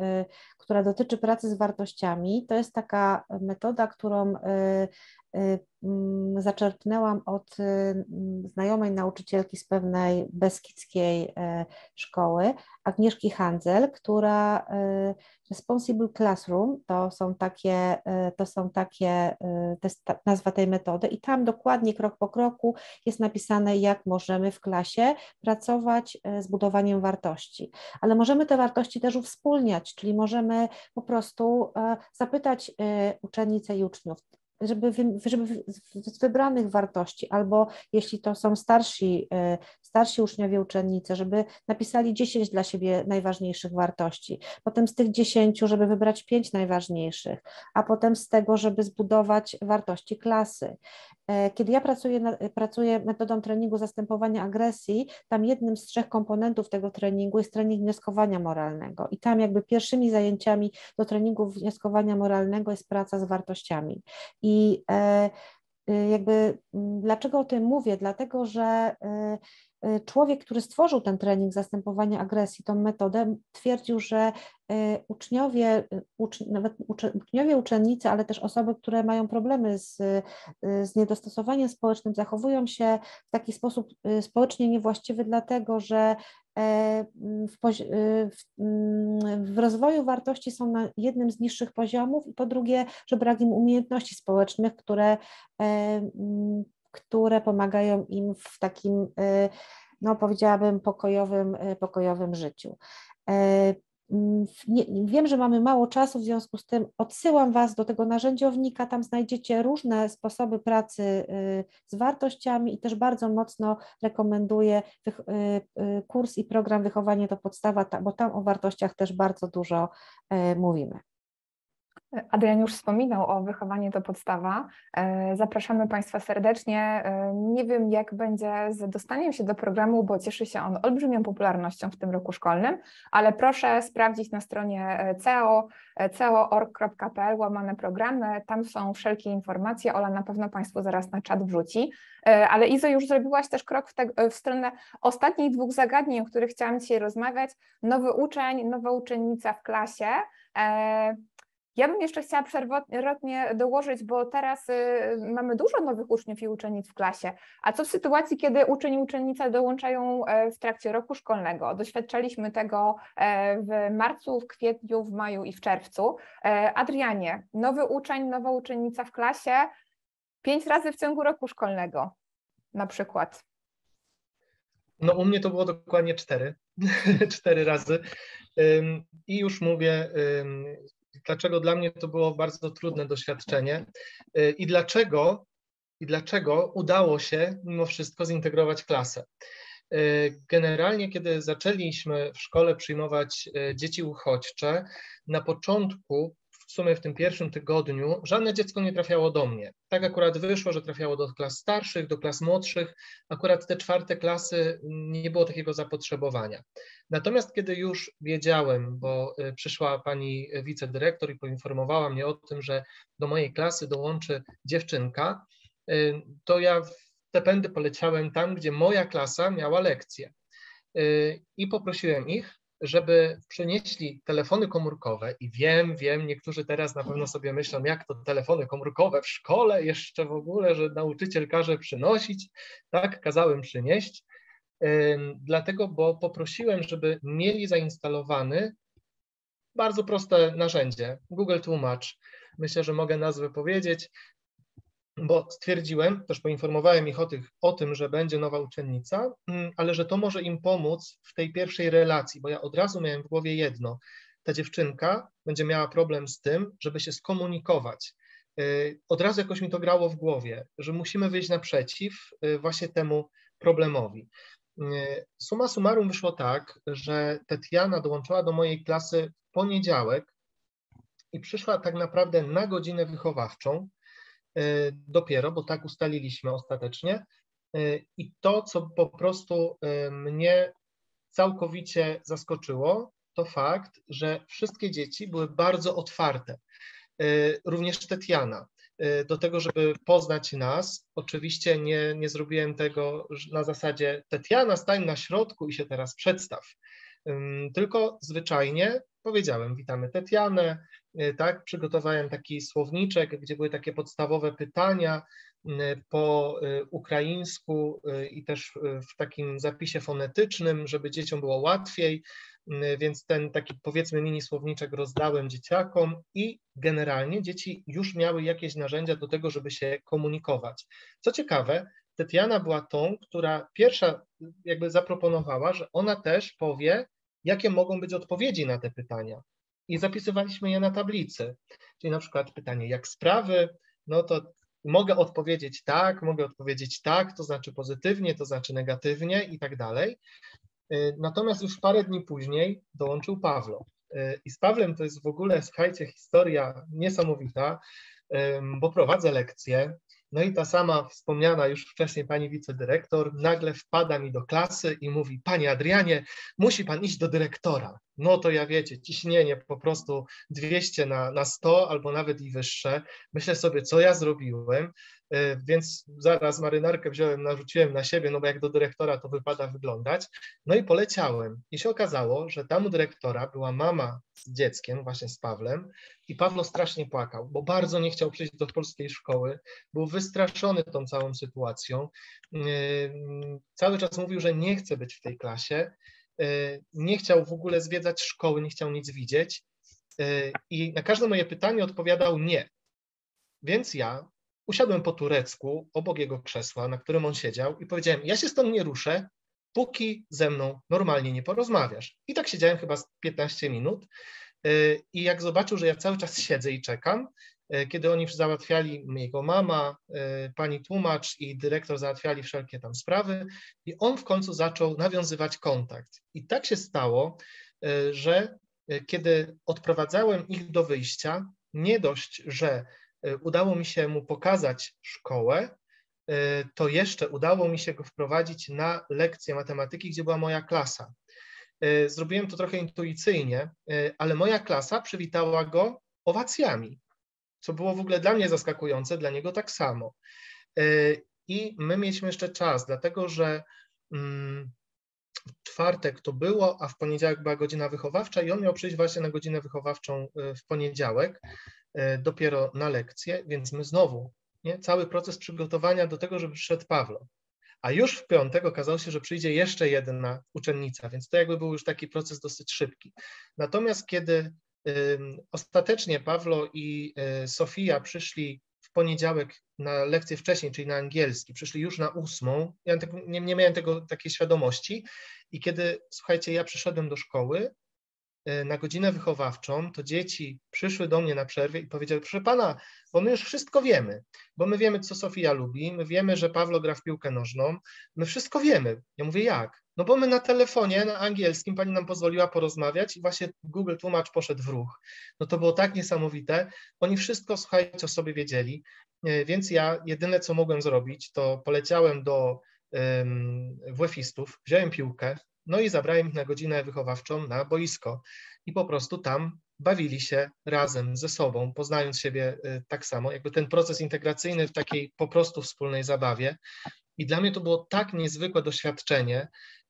która dotyczy pracy z wartościami. To jest taka metoda, którą mm, zaczerpnęłam od znajomej nauczycielki z pewnej beskidzkiej szkoły, Agnieszki Handzel, która Responsible Classroom to są takie, to są takie, to jest nazwa tej metody i tam dokładnie krok po kroku jest napisane, jak możemy w klasie pracować z budowaniem wartości. Ale możemy te wartości też uwspólniać, czyli możemy po prostu zapytać uczennice i uczniów, żeby, żeby z wybranych wartości, albo jeśli to są starsi, e, starsi uczniowie, uczennice, żeby napisali 10 dla siebie najważniejszych wartości, potem z tych 10, żeby wybrać 5 najważniejszych, a potem z tego, żeby zbudować wartości klasy. E, kiedy ja pracuję, pracuję metodą treningu zastępowania agresji, tam jednym z trzech komponentów tego treningu jest trening wnioskowania moralnego i tam jakby pierwszymi zajęciami do treningu wnioskowania moralnego jest praca z wartościami. I e, y, jakby dlaczego o tym mówię? Dlatego, że y, człowiek, który stworzył ten trening zastępowania agresji, tą metodę, twierdził, że uczniowie, ucz, nawet uczniowie, uczennice, ale też osoby, które mają problemy z, z niedostosowaniem społecznym, zachowują się w taki sposób społecznie niewłaściwy, dlatego że E, w, e, w, mm, w, rozwoju wartości są na jednym z niższych poziomów i po drugie, że brak im umiejętności społecznych, które, e, mm, które pomagają im w takim, no powiedziałabym, pokojowym, pokojowym życiu. Mm, nie, wiem, że mamy mało czasu, w związku z tym odsyłam Was do tego narzędziownika. Tam znajdziecie różne sposoby pracy y, z wartościami i też bardzo mocno rekomenduję y, y, kurs i program Wychowanie to podstawa, bo tam o wartościach też bardzo dużo mówimy. Adrian już wspominał o wychowaniu to podstawa. E, zapraszamy Państwa serdecznie. E, nie wiem, jak będzie z dostaniem się do programu, bo cieszy się on olbrzymią popularnością w tym roku szkolnym, ale proszę sprawdzić na stronie e, CEO, ceo.org.pl łamane programy. Tam są wszelkie informacje. Ola na pewno Państwu zaraz na czat wrzuci. Ale Izo, już zrobiłaś też krok w, te, w stronę ostatnich dwóch zagadnień, o których chciałam dzisiaj rozmawiać. Nowy uczeń, nowa uczennica w klasie. Ja bym jeszcze chciała przerwotnie dołożyć, bo teraz y, mamy dużo nowych uczniów i uczennic w klasie. A co w sytuacji, kiedy uczeń i uczennica dołączają e, w trakcie roku szkolnego? Doświadczaliśmy tego e, w marcu, w kwietniu, w maju i w czerwcu. E, Adrianie, nowy uczeń, nowa uczennica w klasie, pięć razy w ciągu roku szkolnego na przykład. No u mnie to było dokładnie cztery, cztery razy. I już mówię, dlaczego dla mnie to było bardzo trudne doświadczenie y, i dlaczego, i dlaczego udało się mimo wszystko zintegrować klasę. Y, generalnie, kiedy zaczęliśmy w szkole przyjmować y, dzieci uchodźcze, na początku w sumie w tym pierwszym tygodniu żadne dziecko nie trafiało do mnie. Tak akurat wyszło, że trafiało do klas starszych, do klas młodszych. Akurat te czwarte klasy nie było takiego zapotrzebowania. Natomiast kiedy już wiedziałem, bo y, przyszła pani wicedyrektor i poinformowała mnie o tym, że do mojej klasy dołączy dziewczynka, y, to ja w te pędy poleciałem tam, gdzie moja klasa miała lekcję. Y, I poprosiłem ich, żeby przenieśli telefony komórkowe i wiem, wiem, niektórzy teraz na pewno sobie myślą, jak to telefony komórkowe w szkole, jeszcze w ogóle, że nauczyciel każe przynosić, tak, kazałem przynieść, dlatego, bo poprosiłem, żeby mieli zainstalowany bardzo proste narzędzie, Google Tłumacz. Myślę, że mogę nazwę powiedzieć bo stwierdziłem, też poinformowałem ich o, tych, o tym, że będzie nowa uczennica, mm, ale że to może im pomóc w tej pierwszej relacji, bo ja od razu miałem w głowie jedno. Ta dziewczynka będzie miała problem z tym, żeby się skomunikować. Y, od razu jakoś mi to grało w głowie, że musimy wyjść naprzeciw y, właśnie temu problemowi. Y, suma summarum wyszło tak, że Tetiana dołączyła do mojej klasy w poniedziałek i przyszła tak naprawdę na godzinę wychowawczą, dopiero, bo tak ustaliliśmy ostatecznie. E, I to, co po prostu e, mnie całkowicie zaskoczyło, to fakt, że wszystkie dzieci były bardzo otwarte. Również Tetiana. Do tego, żeby poznać nas, oczywiście nie, nie zrobiłem tego na zasadzie Tetiana, stań na środku i się teraz przedstaw. Tylko zwyczajnie powiedziałem, witamy Tetianę, Y, tak, przygotowałem taki słowniczek, gdzie były takie podstawowe pytania, po ukraińsku i też w takim zapisie fonetycznym, żeby dzieciom było łatwiej, więc ten taki powiedzmy mini słowniczek rozdałem dzieciakom i generalnie dzieci już miały jakieś narzędzia do tego, żeby się komunikować. Co ciekawe, Tetiana była tą, która pierwsza jakby zaproponowała, że ona też powie, jakie mogą być odpowiedzi na te pytania. I zapisywaliśmy je na tablicy. Czyli na przykład pytanie, jak sprawy, no to mogę odpowiedzieć tak, mogę odpowiedzieć tak, to znaczy pozytywnie, to znaczy negatywnie i tak dalej. Y, natomiast już parę dni później dołączył Pawlo. Y, I z Pawlem to jest w ogóle, słuchajcie, historia niesamowita, bo prowadzę lekcje, no i ta sama wspomniana już wcześniej pani wicedyrektor nagle wpada mi do klasy i mówi: Panie Adrianie, musi pan iść do dyrektora. No to ja wiecie, ciśnienie po prostu 200 na, na 100 albo nawet i wyższe. Myślę sobie, co ja zrobiłem. E, więc zaraz marynarkę wziąłem, narzuciłem na siebie, no bo jak do dyrektora to wypada wyglądać. No i poleciałem. I się okazało, że tam u dyrektora była mama z dzieckiem, właśnie z Pawlem, i Pawlo strasznie płakał, bo bardzo nie chciał przyjść do polskiej szkoły, był wystraszony tą całą sytuacją. E, cały czas mówił, że nie chce być w tej klasie, nie chciał w ogóle zwiedzać szkoły, nie chciał nic widzieć. I na każde moje pytanie odpowiadał nie. Więc ja usiadłem po turecku obok jego krzesła, na którym on siedział i powiedziałem, ja się stąd nie ruszę, póki ze mną normalnie nie porozmawiasz. I tak siedziałem chyba 15 minut y, i jak zobaczył, że ja cały czas siedzę i czekam, y, kiedy oni załatwiali, jego mama, y, pani tłumacz i dyrektor załatwiali wszelkie tam sprawy i on w końcu zaczął nawiązywać kontakt. I tak się stało, że kiedy odprowadzałem ich do wyjścia, nie dość, że E, udało mi się mu pokazać szkołę, e, to jeszcze udało mi się go wprowadzić na lekcję matematyki, gdzie była moja klasa. E, zrobiłem to trochę intuicyjnie, ale moja klasa przywitała go owacjami, co było w ogóle dla mnie zaskakujące, dla niego tak samo. I my mieliśmy jeszcze czas, dlatego że mm, w czwartek to było, a w poniedziałek była godzina wychowawcza i on miał przyjść właśnie na godzinę wychowawczą w poniedziałek. E, dopiero na lekcję, więc my znowu, nie, cały proces przygotowania do tego, żeby przyszedł Pawlo. A już w piątek okazało się, że przyjdzie jeszcze jedna uczennica, więc to jakby był już taki proces dosyć szybki. Natomiast kiedy ostatecznie Pawlo i y, Sofia przyszli w poniedziałek na lekcję wcześniej, czyli na angielski, przyszli już na ósmą, ja nie, nie miałem tego takiej świadomości. I kiedy, słuchajcie, ja przyszedłem do szkoły, na godzinę wychowawczą, to dzieci przyszły do mnie na przerwie i powiedziały, proszę pana, bo my już wszystko wiemy, bo my wiemy, co Sofia lubi, my wiemy, że Pawlo gra w piłkę nożną, my wszystko wiemy. Ja mówię, jak? No bo my na telefonie, na angielskim, pani nam pozwoliła porozmawiać i właśnie Google Tłumacz poszedł w ruch. No to było tak niesamowite. Oni wszystko, słuchajcie, o sobie wiedzieli, e, więc ja jedyne, co mogłem zrobić, to poleciałem do um, WF-istów, wziąłem piłkę, no i zabrałem ich na godzinę wychowawczą na boisko i po prostu tam bawili się razem ze sobą, poznając siebie y, tak samo, jakby ten proces integracyjny w takiej po prostu wspólnej zabawie. I dla mnie to było tak niezwykłe doświadczenie,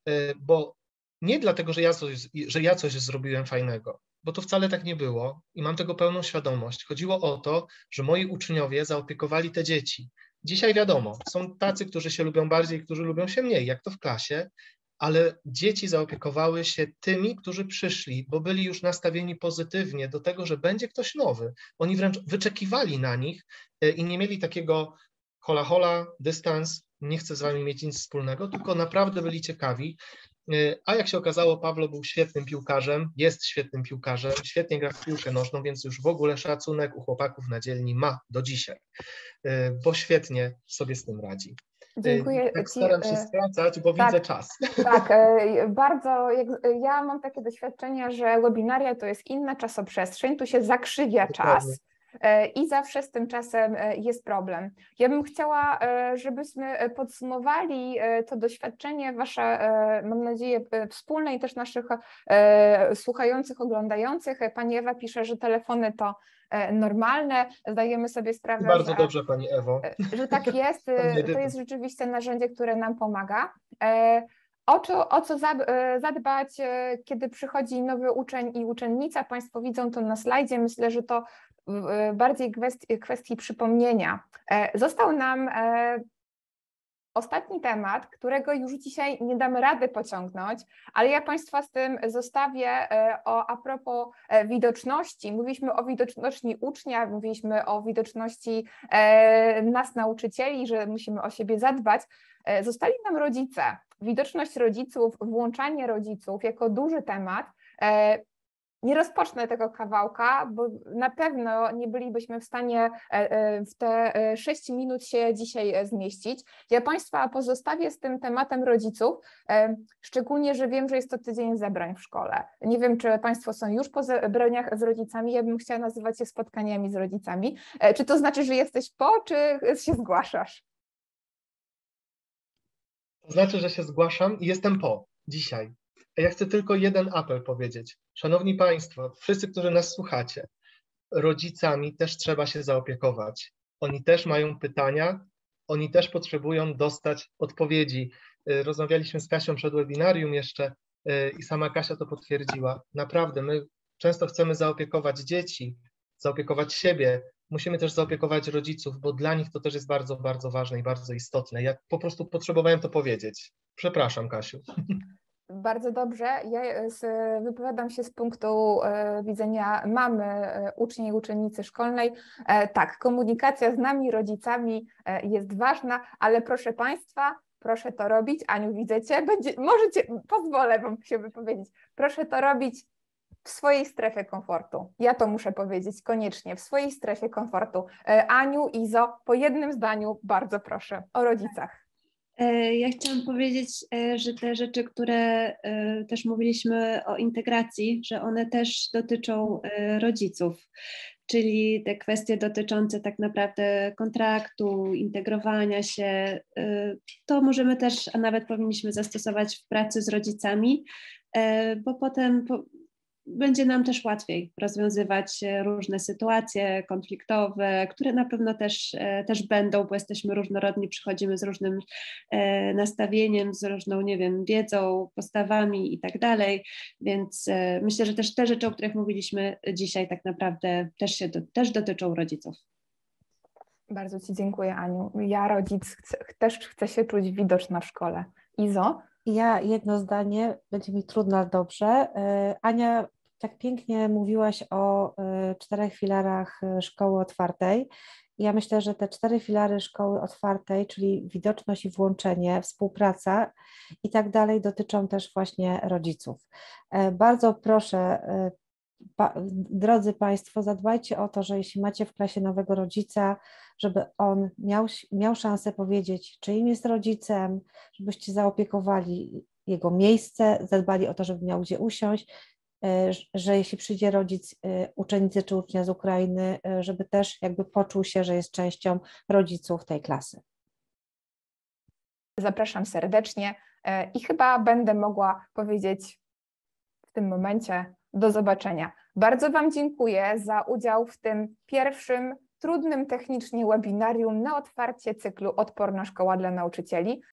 y, bo nie dlatego, że ja coś, że ja coś zrobiłem fajnego, bo to wcale tak nie było i mam tego pełną świadomość. Chodziło o to, że moi uczniowie zaopiekowali te dzieci. Dzisiaj wiadomo, są tacy, którzy się lubią bardziej, którzy lubią się mniej, jak to w klasie, ale dzieci zaopiekowały się tymi, którzy przyszli, bo byli już nastawieni pozytywnie do tego, że będzie ktoś nowy. Oni wręcz wyczekiwali na nich e, i nie mieli takiego hola hola, dystans, nie chcę z wami mieć nic wspólnego, tylko naprawdę byli ciekawi. E, a jak się okazało, Pawlo był świetnym piłkarzem, jest świetnym piłkarzem, świetnie gra w piłkę nożną, więc już w ogóle szacunek u chłopaków na dzielni ma do dzisiaj, e, bo świetnie sobie z tym radzi. Dziękuję tak staram się e, skracać, bo tak, widzę czas. Tak, e, bardzo. Jak, ja mam takie doświadczenie, że webinaria to jest inna czasoprzestrzeń, tu się zakrzywia czas. E, I zawsze z tym czasem jest problem. Ja bym chciała, żebyśmy podsumowali to doświadczenie Wasze, mam nadzieję, wspólne i też naszych słuchających, oglądających. Pani Ewa pisze, że telefony to E, normalne. Zdajemy sobie sprawę, Bardzo że, dobrze, Pani Ewo. E, że tak jest. E, to jest rzeczywiście narzędzie, które nam pomaga. O co, o co zadbać, kiedy przychodzi nowy uczeń i uczennica? Państwo widzą to na slajdzie. Myślę, że to bardziej kwestii, kwestii przypomnienia. Został nam Ostatni temat, którego już dzisiaj nie damy rady pociągnąć, ale ja Państwa z tym zostawię e, o, a propos e, widoczności. Mówiliśmy o widoczności ucznia, mówiliśmy o widoczności e, nas, nauczycieli, że musimy o siebie zadbać. Zostali nam rodzice. Widoczność rodziców, włączanie rodziców jako duży temat. Nie rozpocznę tego kawałka, bo na pewno nie bylibyśmy w stanie e, e, w te 6 e, minut się dzisiaj zmieścić. Ja Państwa pozostawię z tym tematem rodziców, szczególnie, że wiem, że jest to tydzień zebrań w szkole. Nie wiem, czy Państwo są już po zebraniach z rodzicami, ja bym chciała nazywać je spotkaniami z rodzicami. Czy to znaczy, że jesteś po, czy się zgłaszasz? To znaczy, że się zgłaszam i jestem po dzisiaj. Ja chcę tylko jeden apel powiedzieć. Szanowni Państwo, wszyscy, którzy nas słuchacie, rodzicami też trzeba się zaopiekować. Oni też mają pytania, oni też potrzebują dostać odpowiedzi. Y, rozmawialiśmy z Kasią przed webinarium jeszcze y, i sama Kasia to potwierdziła. Naprawdę, my często chcemy zaopiekować dzieci, zaopiekować siebie, musimy też zaopiekować rodziców, bo dla nich to też jest bardzo, bardzo ważne i bardzo istotne. Ja po prostu potrzebowałem to powiedzieć. Przepraszam, Kasiu. Bardzo dobrze. Ja e, z, wypowiadam się z punktu e, widzenia mamy e, ucznia i uczennicy szkolnej. E, tak, komunikacja z nami, rodzicami e, jest ważna, ale proszę Państwa, proszę to robić. Aniu, widzę Cię, będzie, możecie, pozwolę Wam się wypowiedzieć. Proszę to robić w swojej strefie komfortu. Ja to muszę powiedzieć koniecznie, w swojej strefie komfortu. E, Aniu, Izo, po jednym zdaniu bardzo proszę o rodzicach. E, ja chciałam powiedzieć, e, że te rzeczy, które e, też mówiliśmy o integracji, że one też dotyczą rodziców, czyli te kwestie dotyczące tak naprawdę kontraktu, integrowania się, to możemy też, a nawet powinniśmy zastosować w pracy z rodzicami, bo potem będzie nam też łatwiej rozwiązywać e, różne sytuacje konfliktowe, które na pewno też, e, też będą, bo jesteśmy różnorodni, przychodzimy z różnym e, nastawieniem, z różną, nie wiem, wiedzą, postawami i tak dalej, więc myślę, że też te rzeczy, o których mówiliśmy dzisiaj tak naprawdę też się do, też dotyczą rodziców. Bardzo Ci dziękuję, Aniu. Ja, rodzic, chcę, też chcę się czuć widoczna w szkole. Izo? Ja jedno zdanie, będzie mi trudno, ale dobrze. Ania tak pięknie mówiłaś o y, czterech filarach y, szkoły otwartej. Ja myślę, że te cztery filary szkoły otwartej, czyli widoczność i włączenie, współpraca i tak dalej, dotyczą też właśnie rodziców. E, bardzo proszę, e, pa, drodzy Państwo, zadbajcie o to, że jeśli macie w klasie nowego rodzica, żeby on miał, miał szansę powiedzieć, czyim jest rodzicem, żebyście zaopiekowali jego miejsce, zadbali o to, żeby miał gdzie usiąść że jeśli przyjdzie rodzic e, uczennicy czy ucznia z Ukrainy, e, żeby też jakby poczuł się, że jest częścią rodziców tej klasy. Zapraszam serdecznie i chyba będę mogła powiedzieć w tym momencie do zobaczenia. Bardzo Wam dziękuję za udział w tym pierwszym trudnym technicznie webinarium na otwarcie cyklu Odporna Szkoła dla Nauczycieli.